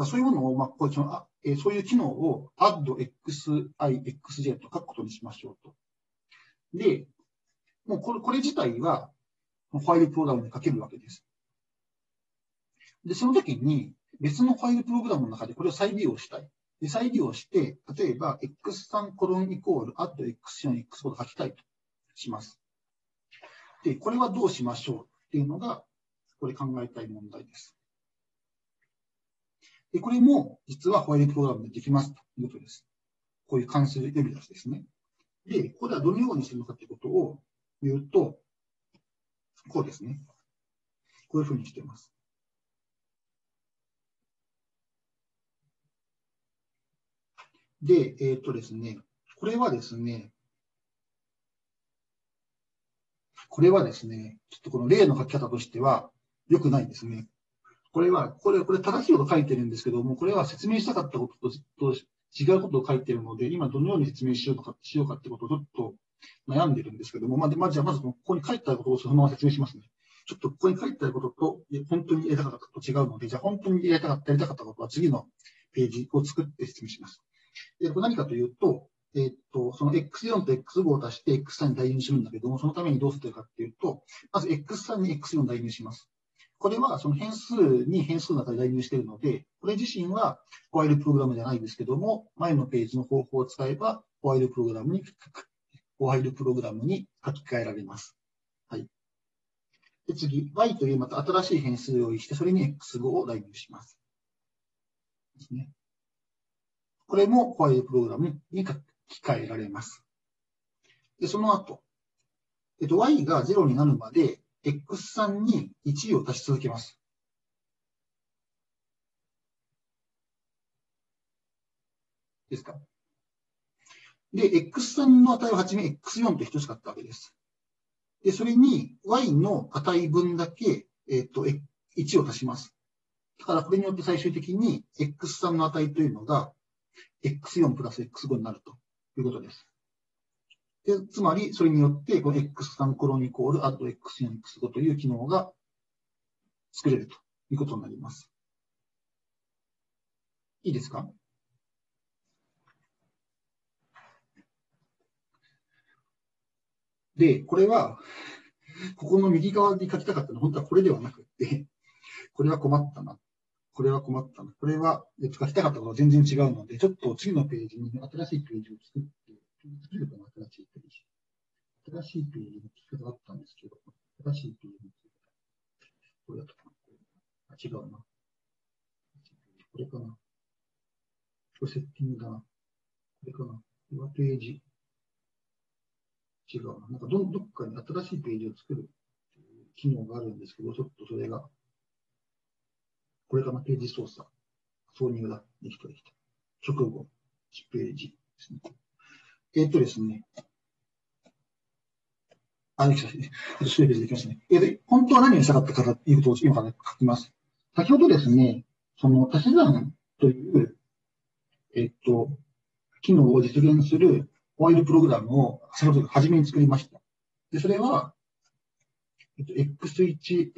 らそういうものを、まあ、こうそのえ、そういう機能を add xi, xj と書くことにしましょうと。で、もうこれこれ自体はファイルプログラムに書けるわけです。で、その時に別のファイルプログラムの中でこれを再利用したい。で、再利用して、例えば x3 コロンイコール add x4 x5 と書きたいとします。で、これはどうしましょうっていうのが、これ考えたい問題です。で、これも実はホワイトプログラムでできますということです。こういう関数呼び出しですね。で、これはどのようにするのかということを言うと、こうですね。こういうふうにしています。で、えっ、とですね、これはですね、これはですね、ちょっとこの例の書き方としては良くないですね。これは、これ、これ正しいこと書いてるんですけども、これは説明したかったことと違うことを書いてるので、今どのように説明しようか、しようかってことをちょっと悩んでるんですけども、まあ、まじゃあまずここに書いてあることをそのまま説明しますね。ちょっとここに書いてあることと、本当にやりたかったことと違うので、じゃあ本当にやりたかった、やりたかったことは次のページを作って説明します。で、これ何かというと、え、っと、その X4 と X5 を足して X3 に代入するんだけども、そのためにどうするかっていうと、まず X3 に X4 を代入します。これはその変数に変数の中で代入しているので、これ自身はホワイルプログラムじゃないんですけども、前のページの方法を使えば、ホワイルプログラムに、ホワイルプログラムに書き換えられます。はい。で次、y というまた新しい変数を用意して、それに x5 を代入します。ですね。これもホワイトプログラムに書き換えられます。で、その後、えっと、y が0になるまで、x3 に1を足し続けます。ですかで、x3 の値ははじめ x4 と等しかったわけです。で、それに y の値分だけ、えっと、1を足します。だからこれによって最終的に x3 の値というのが x4 プラス x5 になるということです。でつまり、それによって、この x3 コロンイコール、あと x4、x5 という機能が作れるということになります。いいですか？で、これは、ここの右側に書きたかったのは、本当はこれではなくて、これは困ったな。これは困ったな。これは、書きたかったことは全然違うので、ちょっと次のページに新しいページを作ってて、作るかな、新しいページ。新しいページの聞き方あったんですけど、新しいページの聞き方。これだとか。あ、違うな。これかな。これセッティングだな。これかな。これはページ。違うな。なんかど、どっかに新しいページを作る機能があるんですけど、ちょっとそれが、これかな、ページ操作。挿入だ。できたできた。直後、1ページですね。えっ、とですね。あ、できた。数ページできましたね。えー、本当は何をしたかったかということを今から書きます。先ほどですね、その足し算という、えっ、と、機能を実現するホワイトプログラムを先ほど初めに作りました。で、それは、えっと、x1、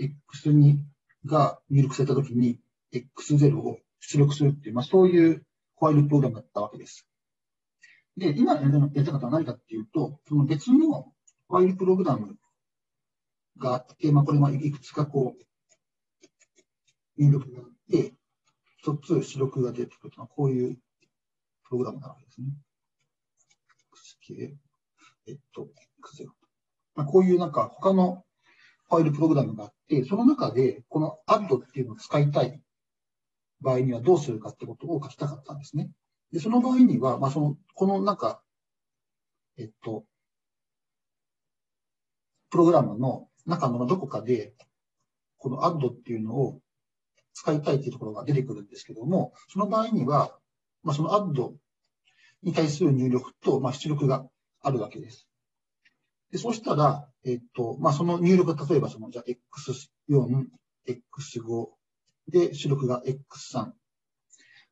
x2 が入力されたときに、x0 を出力するっていう、まあ、そういうホワイトプログラムだったわけです。で、今やりたかったのは何かっていうと、その別のホワイトプログラムがあって、まあ、これはいくつかこう、入力があって、一つ出力が出てくるのは、こういうプログラムなわけですね。えっと、X0。まあ、こういうなんか他のファイルプログラムがあって、その中でこの add っていうのを使いたい場合にはどうするかってことを書きたかったんですね。で、その場合には、まあ、その、このなんか、えっと、プログラムの中のどこかで、この add っていうのを使いたいっていうところが出てくるんですけども、その場合には、まあ、その add に対する入力と、まあ、出力があるわけです。でそうしたら、えっと、まあ、その入力例えばその、じゃあ X4、X5 で出力が X3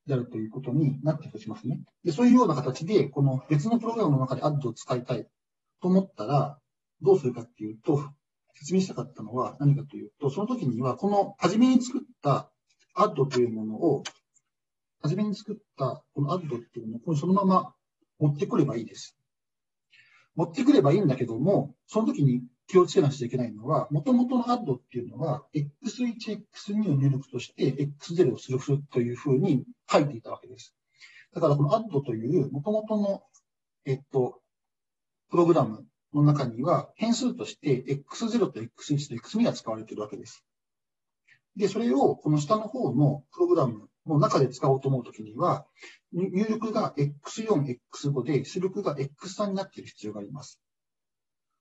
であるということになってとしますね。で、そういうような形で、この別のプログラムの中で add を使いたいと思ったら、どうするかっていうと、説明したかったのは何かというと、その時には、この初めに作った add というものを初めに作ったこのアッドっていうのをこれそのまま持ってくればいいです。持ってくればいいんだけども、その時に気をつけなくちゃいけないのは、元々のアッドっていうのは、X1、X2 を入力として X0 を出力するというふうに書いていたわけです。だからこのアッドという元々の、えっと、プログラムの中には変数として X0 と X1 と X2 が使われているわけです。で、それをこの下の方のプログラムの中で使おうと思うときには、入力が X4、X5 で出力が X3 になっている必要があります。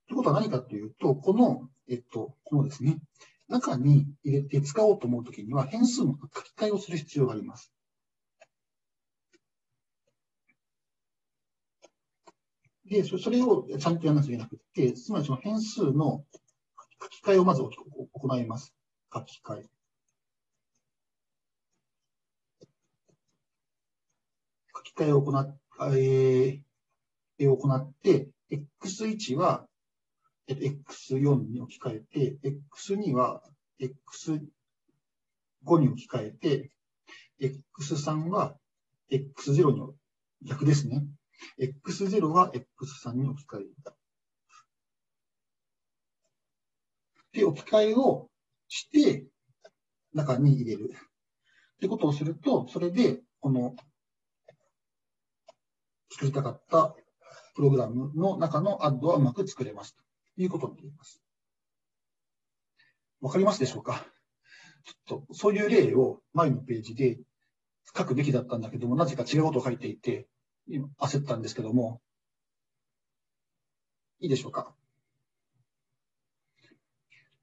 ということは何かというと、この、えっと、このですね、中に入れて使おうと思うときには変数の書き換えをする必要があります。で、それをちゃんとやらなきゃいけなくて、つまりその変数の書き換えをまず行います。書き換え。機械を行っ、えー、行って、X1 は、えっと、X4 に置き換えて、X2 は X5 に置き換えて、X3 は X0 に、逆ですね。X0 は X3 に置き換える。で、置き換えをして、中に入れる。ってことをすると、それで、この作りたかったプログラムの中のアッドはうまく作れますいうことになります。わかりますでしょうか？ちょっと、そういう例を前のページで書くべきだったんだけども、なぜか違うことを書いていて、今焦ったんですけども、いいでしょうか？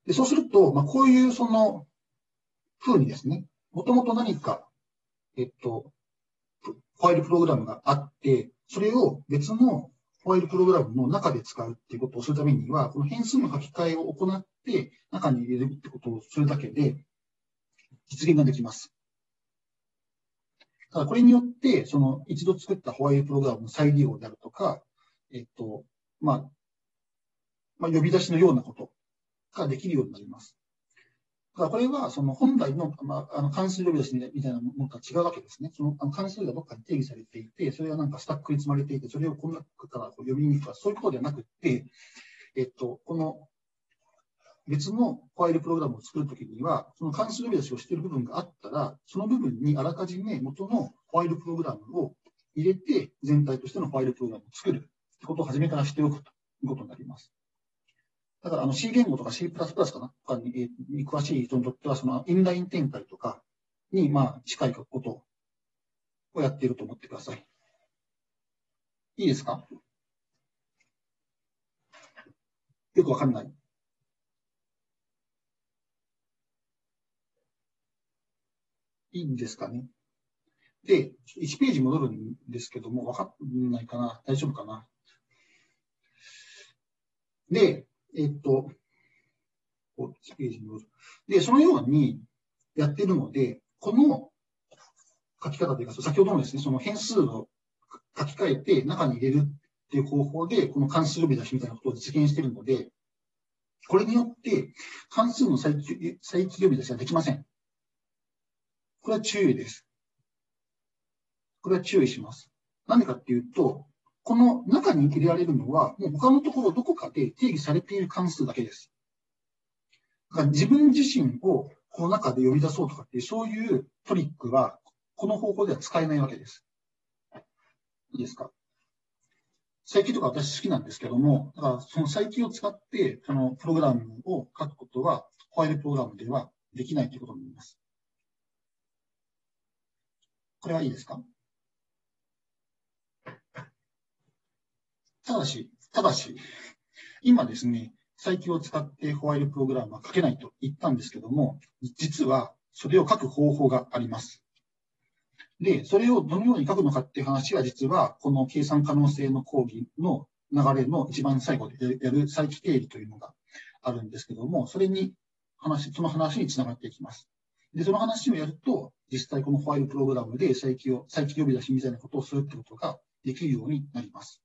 でそうすると、まあ、こういうその風にですね、もともと何か、えっと、ファイルプログラムがあって、それを別のファイルプログラムの中で使うっていうことをするためには、この変数の書き換えを行って中に入れるってことをするだけで実現ができます。ただこれによって、その一度作ったファイルプログラムの再利用であるとか、えっと、まあ、まあ、呼び出しのようなことができるようになります。これは、その本来の、まあ、あの関数呼び出しみたいなものとは違うわけですね。その関数がどっかに定義されていて、それがなんかスタックに積まれていて、それをこの中からこう呼びに行くとか、そういうことではなくて、えっと、この別のファイルプログラムを作るときには、その関数呼び出しをしている部分があったら、その部分にあらかじめ元のファイルプログラムを入れて、全体としてのファイルプログラムを作るってことを初めからしておくということになります。だからあの C 言語とか C++ かな？とかにに詳しい人にとっては、そのインライン展開とかにまあ近いことをやっていると思ってください。いいですか？よくわかんない。いいんですかね？で、1ページ戻るんですけども、わかんないかな？大丈夫かな？で、えっと、1ページに戻る。で、そのようにやってるので、この書き方というか、先ほどのですね、その変数を書き換えて中に入れるっていう方法で、この関数呼び出しみたいなことを実現しているので、これによって関数の再起再起呼び出しはできません。これは注意です。これは注意します。何かっていうと、この中に入れられるのは、もう他のところどこかで定義されている関数だけです。だから自分自身をこの中で呼び出そうとかっていう、そういうトリックは、この方法では使えないわけです。いいですか？最近とか私好きなんですけども、だからその最近を使って、そのプログラムを書くことは、ファイルプログラムではできないということになります。これはいいですか？ただし、ただし、今ですね、最近を使ってホワイルプログラムは書けないと言ったんですけども、実はそれを書く方法があります。で、それをどのように書くのかっていう話は、実はこの計算可能性の講義の流れの一番最後でやる再帰定理というのがあるんですけども、それに話、その話につながっていきます。で、その話をやると、実際このファイルプログラムで再起を、再起呼び出しみたいなことをするってことができるようになります。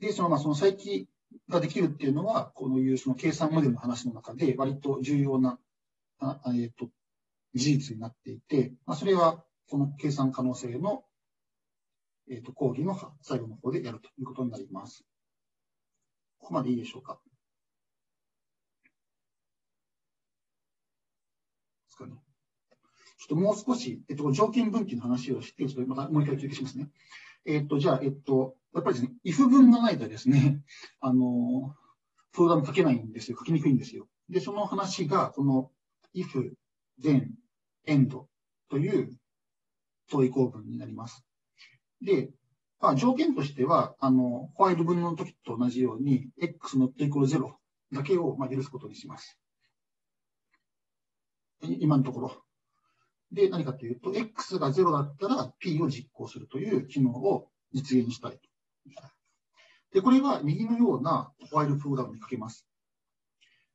で、その、まあ、その再起ができるっていうのは、こういうその計算モデルの話の中で割と重要な、あえっ、ー、と、事実になっていて、まあ、それは、この計算可能性の、えっ、ー、と、講義の最後の方でやるということになります。ここまでいいでしょうか？ですかね。ちょっともう少し、えっと、条件分岐の話をして、ちょっとまたもう一回休憩しますね。えっと、じゃあ、えっと、やっぱりですね、if 文がないとですね、あの、プログラム書けないんですよ。書きにくいんですよ。で、その話が、この if, then, end という問い構文になります。で、まあ、条件としては、あの、ファイル分の時と同じように、x not equal 0だけを、まあ、許すことにします。今のところ。で、何かというと、x が0だったら p を実行するという機能を実現したい。で、これは右のようなファイルプログラムに書けます。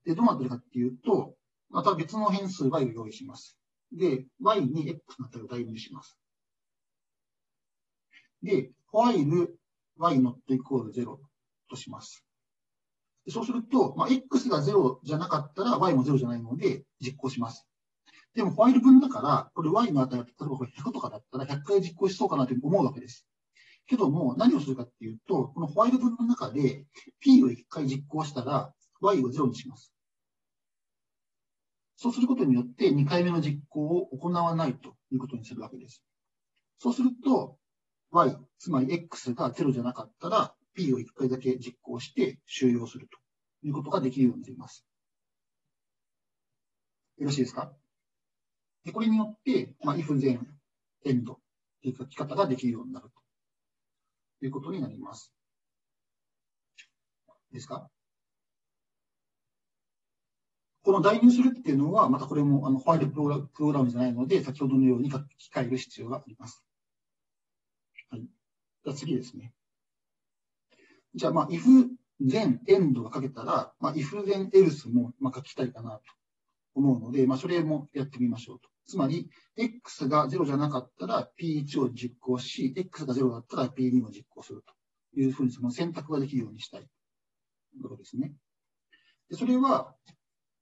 で、どうなってるかっていうと、また別の変数 y を用意します。で、y に x の値を代入します。で、ファイル y not equal 0とします。そうすると、まあ、x が0じゃなかったら y も0じゃないので実行します。でも、ファイル分だから、これ y の値が、例えばこれ100とかだったら100回実行しそうかなと思うわけです。けども、何をするかっていうと、このファイル分の中で p を1回実行したら y を0にします。そうすることによって2回目の実行を行わないということにするわけです。そうすると、y、つまり x が0じゃなかったら p を1回だけ実行して終了するということができるようになります。よろしいですか？でこれによって、まあ、if then end という書き方ができるようになるということになります。ですか？この代入するっていうのは、またこれもあのファイルプログラムじゃないので、先ほどのように書き換える必要があります。はい。じゃあ次ですね。じゃあ、まあ、if then end が書けたら、まあ、if then else も書きたいかなと思うので、まあ、それもやってみましょうと。つまり、x が0じゃなかったら p1 を実行し、x が0だったら p2 を実行するというふうにその選択ができるようにしたいということですね。でそれは、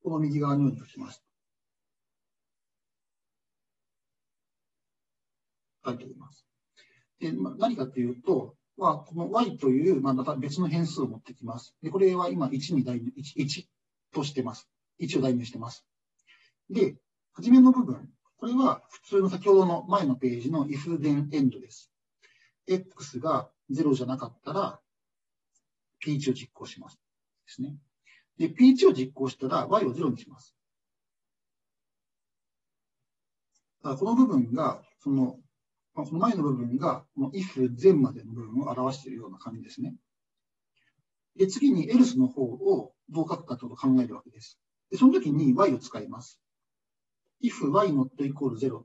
この右側のように書きます。書いております。でまあ、何かというと、まあ、この y という、まあ、また別の変数を持ってきます。でこれは今1に代入 1, 1としてます。1を代入してます。で、はじめの部分、これは普通の先ほどの前のページの if then end です。x が0じゃなかったら p1 を実行します。ですね。で、P1 を実行したら Y を0にします。この部分が、その、この前の部分が、この if 前までの部分を表しているような感じですね。で、次に else の方をどう書くかと考えるわけです。で、その時に y を使います。If y not equal 0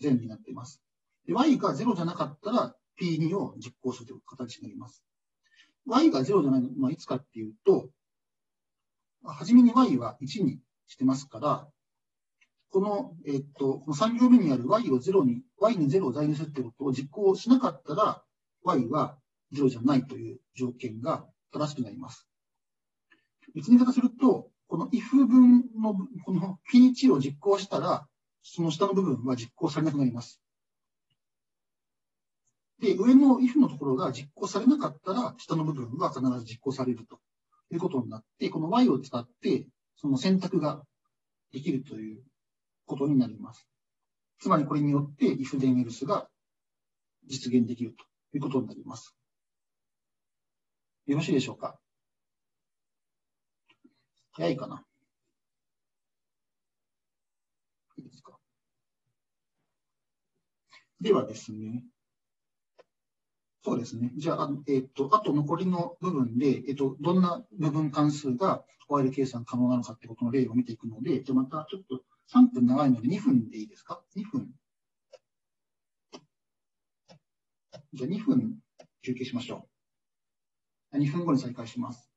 前になっています。y が0じゃなかったら p2 を実行するという形になります。y が0じゃないのは、まあ、いつかっていうと、はじめに y は1にしてますから、この、えっと、この3行目にある y を0に、y に0を在入するってことを実行しなかったら、y は0じゃないという条件が正しくなります。別に言い方すると、この if 分の、この p1 を実行したら、その下の部分は実行されなくなります。で、上の if のところが実行されなかったら、下の部分は必ず実行されるということになって、この y を使って、その選択ができるということになります。つまりこれによって if then else が実現できるということになります。よろしいでしょうか？早いかないいですかではですね、そうですね。じゃあ、えっ、ー、と、あと残りの部分で、えっ、ー、と、どんな部分関数がワイル計算可能なのかってことの例を見ていくので、じゃあまたちょっと3分長いので2分でいいですか ?2 分。じゃあ2分休憩しましょう。2分後に再開します。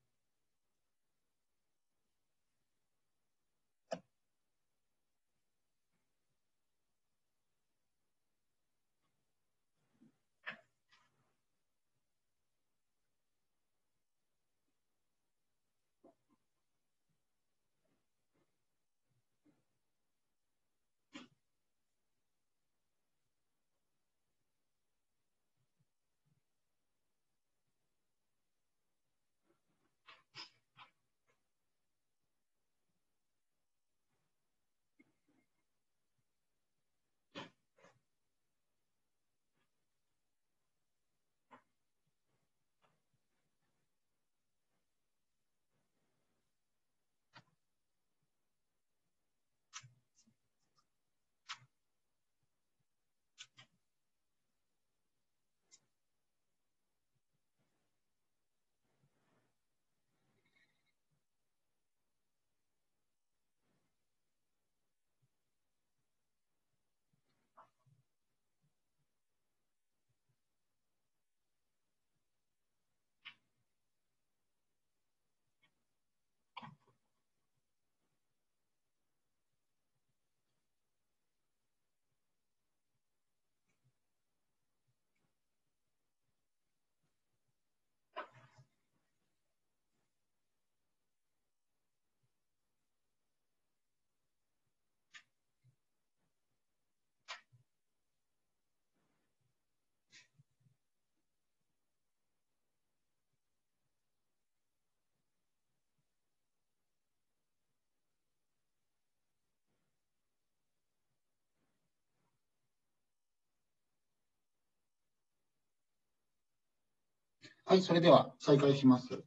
はい、それでは再開します。よ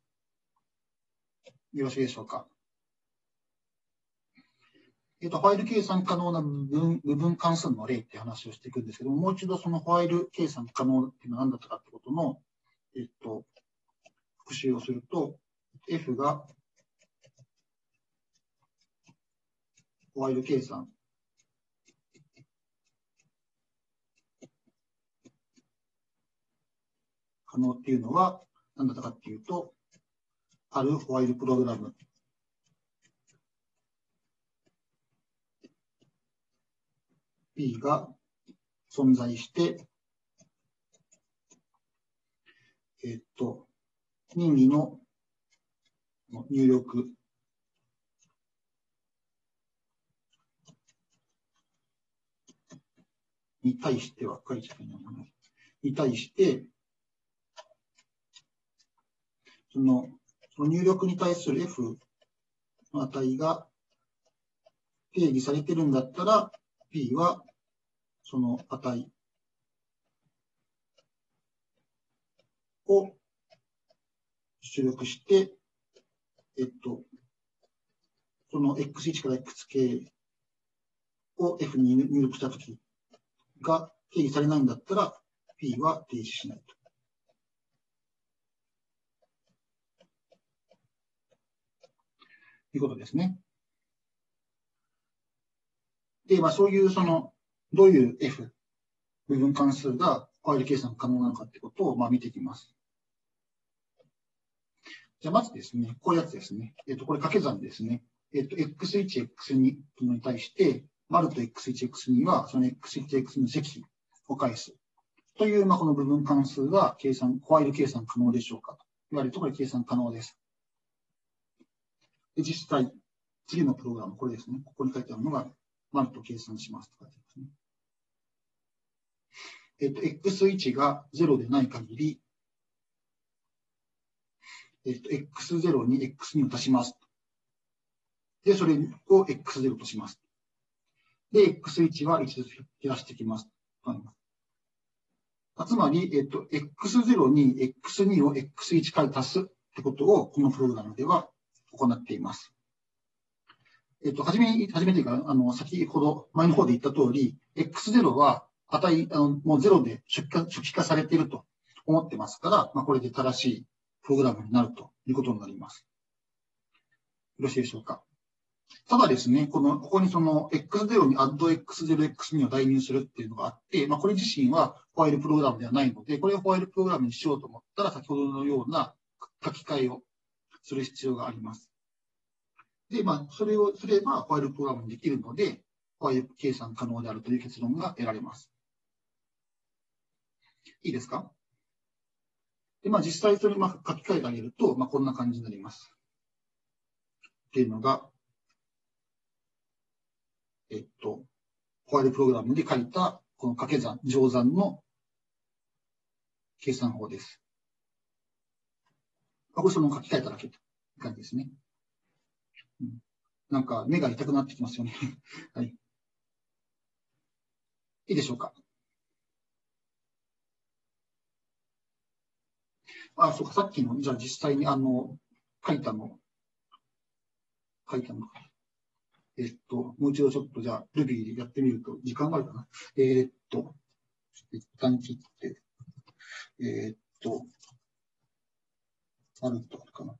ろしいでしょうか。えっ、と、ファイル計算可能な部分部分関数の例って話をしていくんですけども、もう一度そのファイル計算可能っていうのは何だったかってことの、えっ、と、復習をすると、F がファイル計算可能っていうのは何だったかっていうと、あるファイルプログラム。P が存在して、えっと、任意の入力。に対しては、書いちゃいなに対して、その、入力に対する F の値が定義されてるんだったら、P はその値を出力して、えっと、その x1 から xk を F に入力したときが定義されないんだったら、P は停止しないと。いうことですね。で、まあそういうその、どういう F、部分関数がファイル計算可能なのかってことを、まあ見ていきます。じゃあまずですね、こういうやつですね。えっ、と、これ掛け算ですね。えっ、と、x1、x2 のに対して、丸と x1、x2 は、その x1、x2 の積を返す。という、まあ、この部分関数が計算、ファイル計算可能でしょうかと言われると、これ計算可能です。実際、次のプログラム、これですね。ここに書いてあるのが、丸と計算しますと書いてますね。えっと、x1 が0でない限り、えっと、x0 に x2 を足します。で、それを x0 とします。で、x1 は1ずつ減らしていきます。つまり、えっと、x0 に x2 を x1 回足すってことを、このプログラムでは行っています。えっと、はじめ、はじめというか、あの、先ほど、前の方で言った通り、x0 は値、あの、もう0で初期化、初期化されていると思ってますから、まあ、これで正しいプログラムになるということになります。よろしいでしょうか。ただですね、この、ここにその X0 に addX0X2 を代入するっていうのがあって、まあ、これ自身はファイルプログラムではないので、これをファイルプログラムにしようと思ったら、先ほどのような書き換えをする必要があります。で、まあ、それをすればファイルプログラムできるので、ファイル計算可能であるという結論が得られます。いいですか？で、まあ、実際それを書き換えてあげると、まあ、こんな感じになります。っていうのが、えっと、ファイルプログラムで書いた、この掛け算、乗算の計算法です。これその書き換えただけという感じですね。うん、なんか目が痛くなってきますよね。はい。いいでしょうか。あ、そうか、さっきの、じゃあ実際にあの、書いたの、書いたの。えっと、もう一度ちょっとじゃあ Ruby でやってみると、時間があるかな。えー、っと、一旦切って、えー、っと、あるとかな。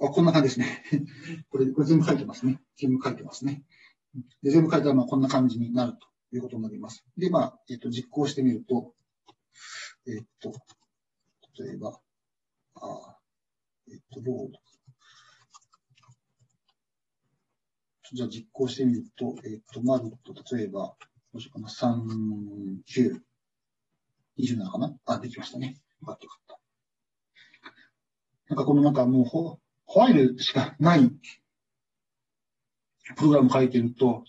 あ、こんな感じですね。これ、これ全部書いてますね。全部書いてますね。で全部書いたらまあこんな感じになるということになります。で、まあ、えっと、実行してみると、えっと、例えば、あえっと、ロードじゃあ実行してみると、えっ、と、マルと、例えば、どうしようかな、3、9、27かなあ、できましたね。よかったよかった。なんかこのなんかもうホ、ホワイルしかないプログラム書いてると、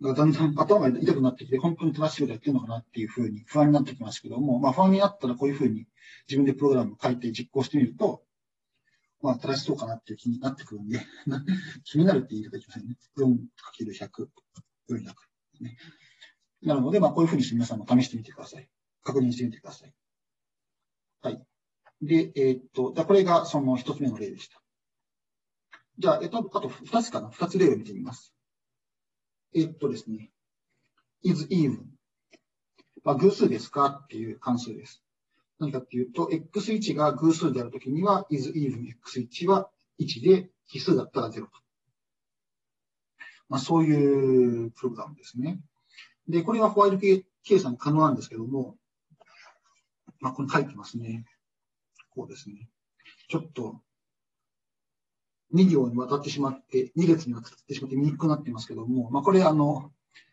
だんだん頭が痛くなってきて、本当に正しいことやってるのかなっていうふうに不安になってきますけども、まあ不安になったらこういうふうに自分でプログラム書いて実行してみると、まあ、正しそうかなっていう気になってくるんで、気になるって言い方いけませんね。4×100、400、ね。なので、まあ、こういうふうにして皆さんも試してみてください。確認してみてください。はい。で、えー、っと、これがその一つ目の例でした。じゃあ、えっと、あと二つかな二つ例を見てみます。えっとですね、is even。まあ、偶数ですかっていう関数です。何かっていうと、x1 が偶数であるときには、is even x1 は1で、奇数だったら0と。まあ、そういうプログラムですね。で、これはホワイト計算可能なんですけども、まあ、ここに書いてますね。こうですね。ちょっと、2行にわたってしまって、2列にわたってしまって見にくくなってますけども、まあ、これあの、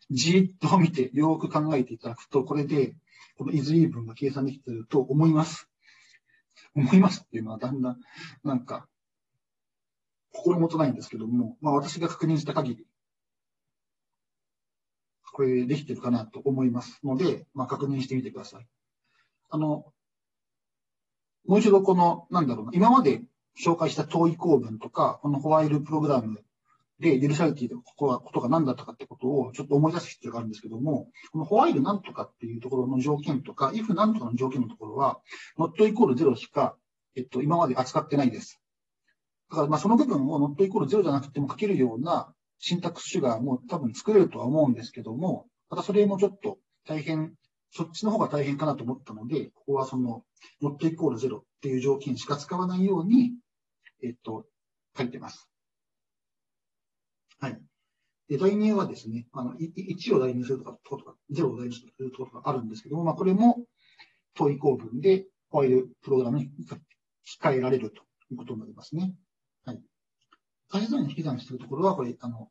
じーっと見て、よく考えていただくと、これで、この is even が計算できていると思います。思いますっていうのはだんだん、なんか、心もとないんですけども、まあ私が確認した限り、これできてるかなと思いますので、まあ確認してみてください。あの、もう一度この、なんだろうな、今まで紹介した遠い構文とか、このホワイルプログラムで許されていたことが何だったかってことをちょっと思い出す必要があるんですけども、このホワイルなんとかっていうところの条件とか、if なんとかの条件のところは、not イコール0しか、えっと、今まで扱ってないです。だから、まあ、その部分を not イコール0じゃなくても書けるようなシンタックス種がもう多分作れるとは思うんですけども、またそれもちょっと大変、そっちの方が大変かなと思ったので、ここはその not イコール0っていう条件しか使わないように、えっと、書いてます。はい。で、代入はですね、あの、1を代入するとか、とか、0を代入するとかあるんですけども、まあ、これも、問い構文で、こういうプログラムに機械えられるということになりますね。はい。足し算に引き算しているところは、これ、あの、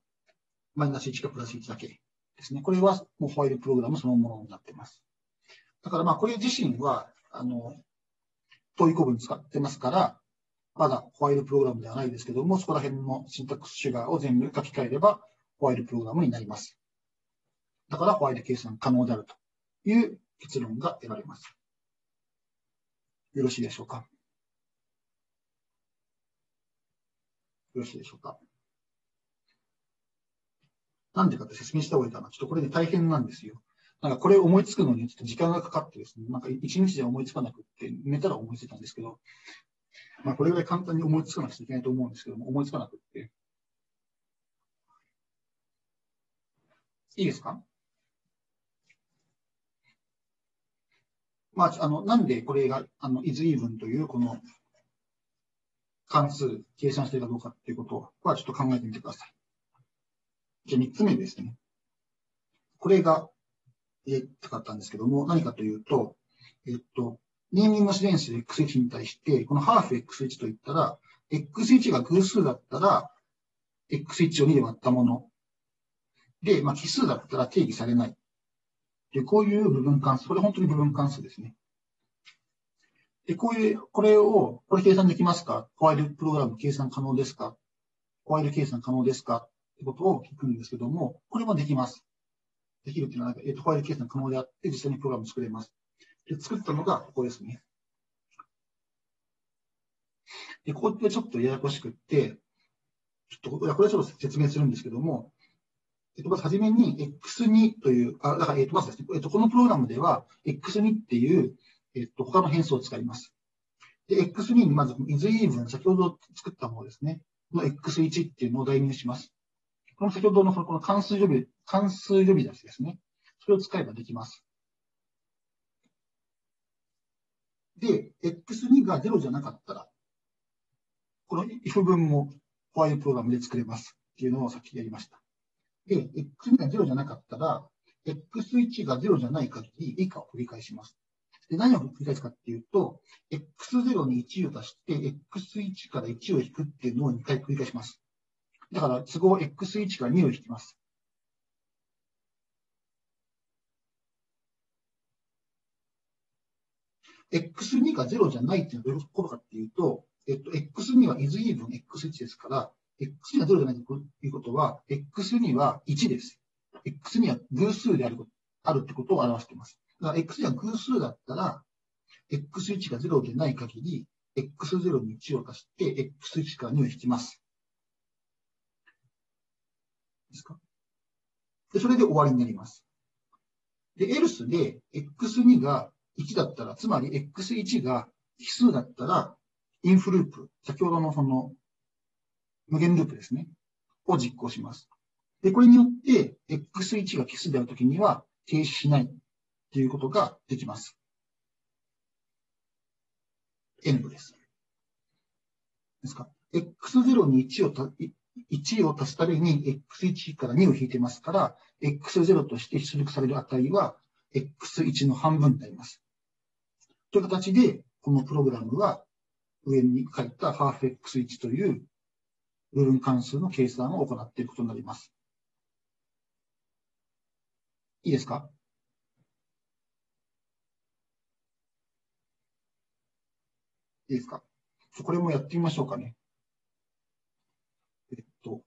マイナス1かプラス1だけですね。これは、もうファイルプログラムそのものになっています。だから、まあ、これ自身は、あの、問い構文使ってますから、まだホワイルプログラムではないですけども、そこら辺のシンタックスシュガーを全部書き換えれば、ホワイルプログラムになります。だから、ホワイル計算可能であるという結論が得られます。よろしいでしょうか？よろしいでしょうか？なんでかって説明した方がいいかな。ちょっとこれで大変なんですよ。なんかこれ思いつくのにちょっと時間がかかってですね、なんか一日で思いつかなくって、寝たら思いついたんですけど、まあこれぐらい簡単に思いつかなくちゃいけないと思うんですけども、思いつかなくって。いいですか？まあ、あの、なんでこれが、あの、is even というこの関数計算してるかどうかっていうことはちょっと考えてみてください。じゃあ3つ目ですね。これが入れたかったんですけども、何かというと、えっと、ネーミングスレンス x1 に対して、このハーフ x1 といったら、x1 が偶数だったら、x1 を2で割ったもの。で、まあ、奇数だったら定義されない。で、こういう部分関数、これ本当に部分関数ですね。で、こういう、これを、これ計算できますか？ホワイルプログラム計算可能ですか？ホワイル計算可能ですか？ってことを聞くんですけども、これもできます。できるっていうのは、えっ、と、ホワイル計算可能であって、実際にプログラム作れます。で、作ったのがここですね。で、ここってちょっとややこしくって、ちょっと、これはちょっと説明するんですけども、えっと、まずはじめに X2 という、あ、だから、えっと、まずですね、えっと、このプログラムでは X2 っていう、えっと、他の変数を使います。で、X2 にまず isEven、先ほど作ったものですね、の X1 っていうのを代入します。この先ほどのこの関数呼び、関数呼び出しですね。それを使えばできます。で、x2 が0じゃなかったら、この if 文もホワイルプログラムで作れますっていうのをさっきやりました。で、x2 が0じゃなかったら、x1 が0じゃない限り以下を繰り返します。で、何を繰り返すかっていうと、x0 に1を足して、x1 から1を引くっていうのを2回繰り返します。だから、都合 x1 から2を引きます。X2 が0じゃないっていうのはどういうことかっていうと、えっと、x2 は is even x1 ですから、x2 が0じゃないということは、x2 は1です。x2 は偶数であるあるってことを表しています。だから x2 は偶数だったら、x1 が0でない限り、x0 に1を足して、x1 から2を引きます。ですか？で、それで終わりになります。で、else で x2 が1だったら、つまり x1 が奇数だったら、インフループ、先ほどのその無限ループですね、を実行します。で、これによって、x1 が奇数であるときには停止しないということができます。n 部です。ですか？x0 に1をた1を足すために x1 から2を引いてますから、x0 として出力される値は x1 の半分になります。という形で、このプログラムは上に書いた halfx1 という部分関数の計算を行っていくことになります。いいですか？いいですか？これもやってみましょうかね。えっと、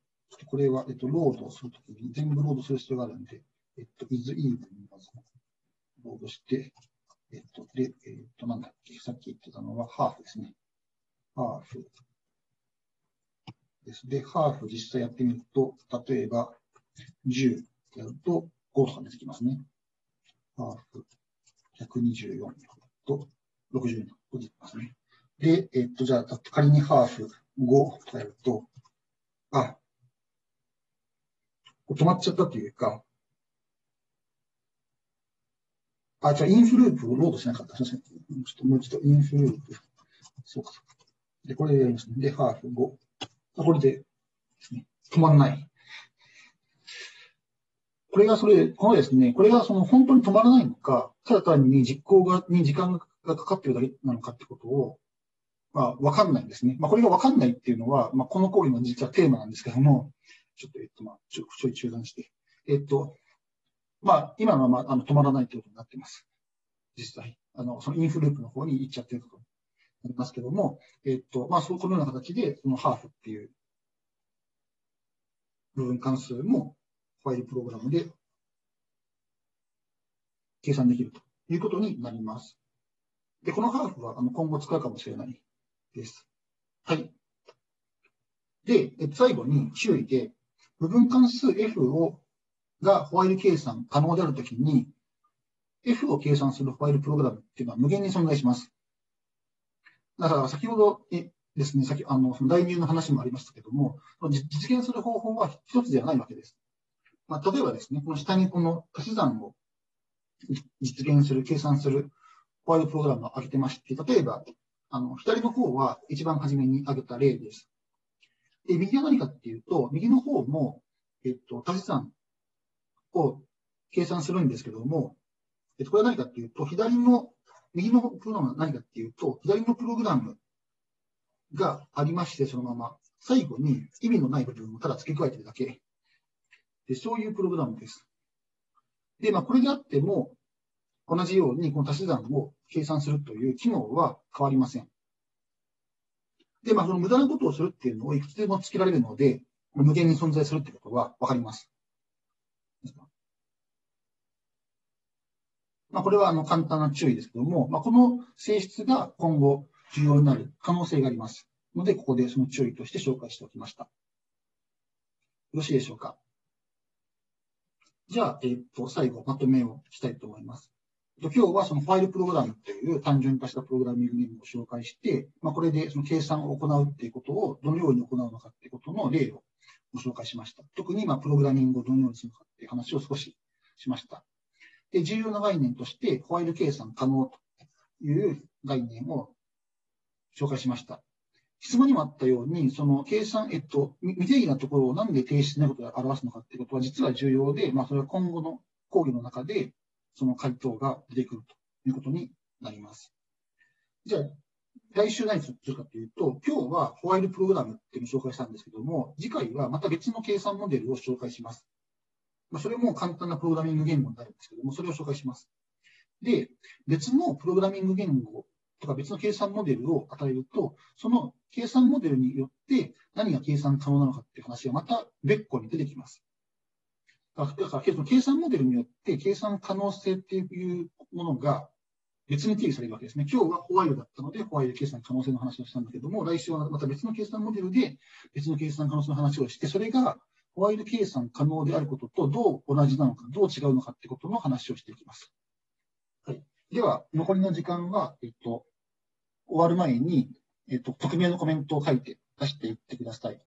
これは、えっと、ロードするときに、全部ロードする必要があるんで、えっと、is even にまず、ロードして、えっと、で、えっと、なんだっけ、さっき言ってたのは、 half ですね。 half です。で、 half 実際やってみると、例えば、10やると5とか出てきますね。ハーフ124と60と出てきますね。で、えっと、じゃあ、仮にハーフ5とやると、あ、止まっちゃったというか、あ、じゃあ、インフループをロードしなかった。すみません。ちょっともう一度、インフループ。そうか、そうか。で、これでやりますね。で、ハーフ5。これでですね、止まんない。これがそれ、このですね、これがその本当に止まらないのか、ただ単に実行が、に時間がかかってるだけなのかってことを、まあ、わかんないんですね。まあ、これがわかんないっていうのは、まあ、この講義の実はテーマなんですけども、ちょっと、えっと、まあ、ちょ、ちょい中断して。えっと、まあ、今のは、まあ、の、止まらないということになっています。実際。あの、そのインフループの方に行っちゃってることになりますけども、えっと、まあ、そう、このような形で、このハーフっていう部分関数もファイルプログラムで計算できるということになります。で、このハーフはあの今後使うかもしれないです。はい。で、最後に注意で、部分関数 F をがファイル計算可能であるときに、F を計算するファイルプログラムっていうのは無限に存在します。だから先ほどですね、先、あの、その代入の話もありましたけども、実現する方法は一つではないわけです。まあ、例えばですね、この下にこの足し算を実現する、計算するファイルプログラムを挙げてまして、例えば、あの、左の方は一番初めに挙げた例です。で、右は何かっていうと、右の方も、えっと、足し算を計算するんですけども、えっと、これは何かっていうと、左の、右のプログラムは何かっていうと、左のプログラムがありまして、そのまま、最後に意味のない部分をただ付け加えてるだけ。でそういうプログラムです。で、まあ、これであっても、同じようにこの足し算を計算するという機能は変わりません。で、まあ、その無駄なことをするっていうのをいくつでもつけられるので、無限に存在するってことはわかります。まあ、これはあの簡単な注意ですけども、まあ、この性質が今後重要になる可能性がありますので、ここでその注意として紹介しておきました。よろしいでしょうか？じゃあ、えっ、と、最後、まとめをしたいと思います。今日はそのファイルプログラムという単純化したプログラミング言語を紹介して、まあ、これでその計算を行うっていうことをどのように行うのかっていうことの例をご紹介しました。特にまあプログラミングをどのようにするのかっていう話を少ししました。で、重要な概念として、ファイル計算可能という概念を紹介しました。質問にもあったように、その計算、えっと、未定義なところをなんで停止しないことで表すのかっていうことは実は重要で、まあ、それは今後の講義の中で、その回答が出てくるということになります。じゃあ、来週何するかというと、今日はホワイルプログラムっていうのを紹介したんですけども、次回はまた別の計算モデルを紹介します。ま、それも簡単なプログラミング言語になるんですけども、それを紹介します。で、別のプログラミング言語とか別の計算モデルを与えると、その計算モデルによって何が計算可能なのかっていう話がまた別個に出てきます。だから、計算モデルによって計算可能性っていうものが別に定義されるわけですね。今日はホワイトだったので、ホワイト計算可能性の話をしたんだけども、来週はまた別の計算モデルで別の計算可能性の話をして、それがホワイル計算可能であることとどう同じなのか、どう違うのかってことの話をしていきます。はい。では、残りの時間は、えっと、終わる前に、えっと、匿名のコメントを書いて出していってください。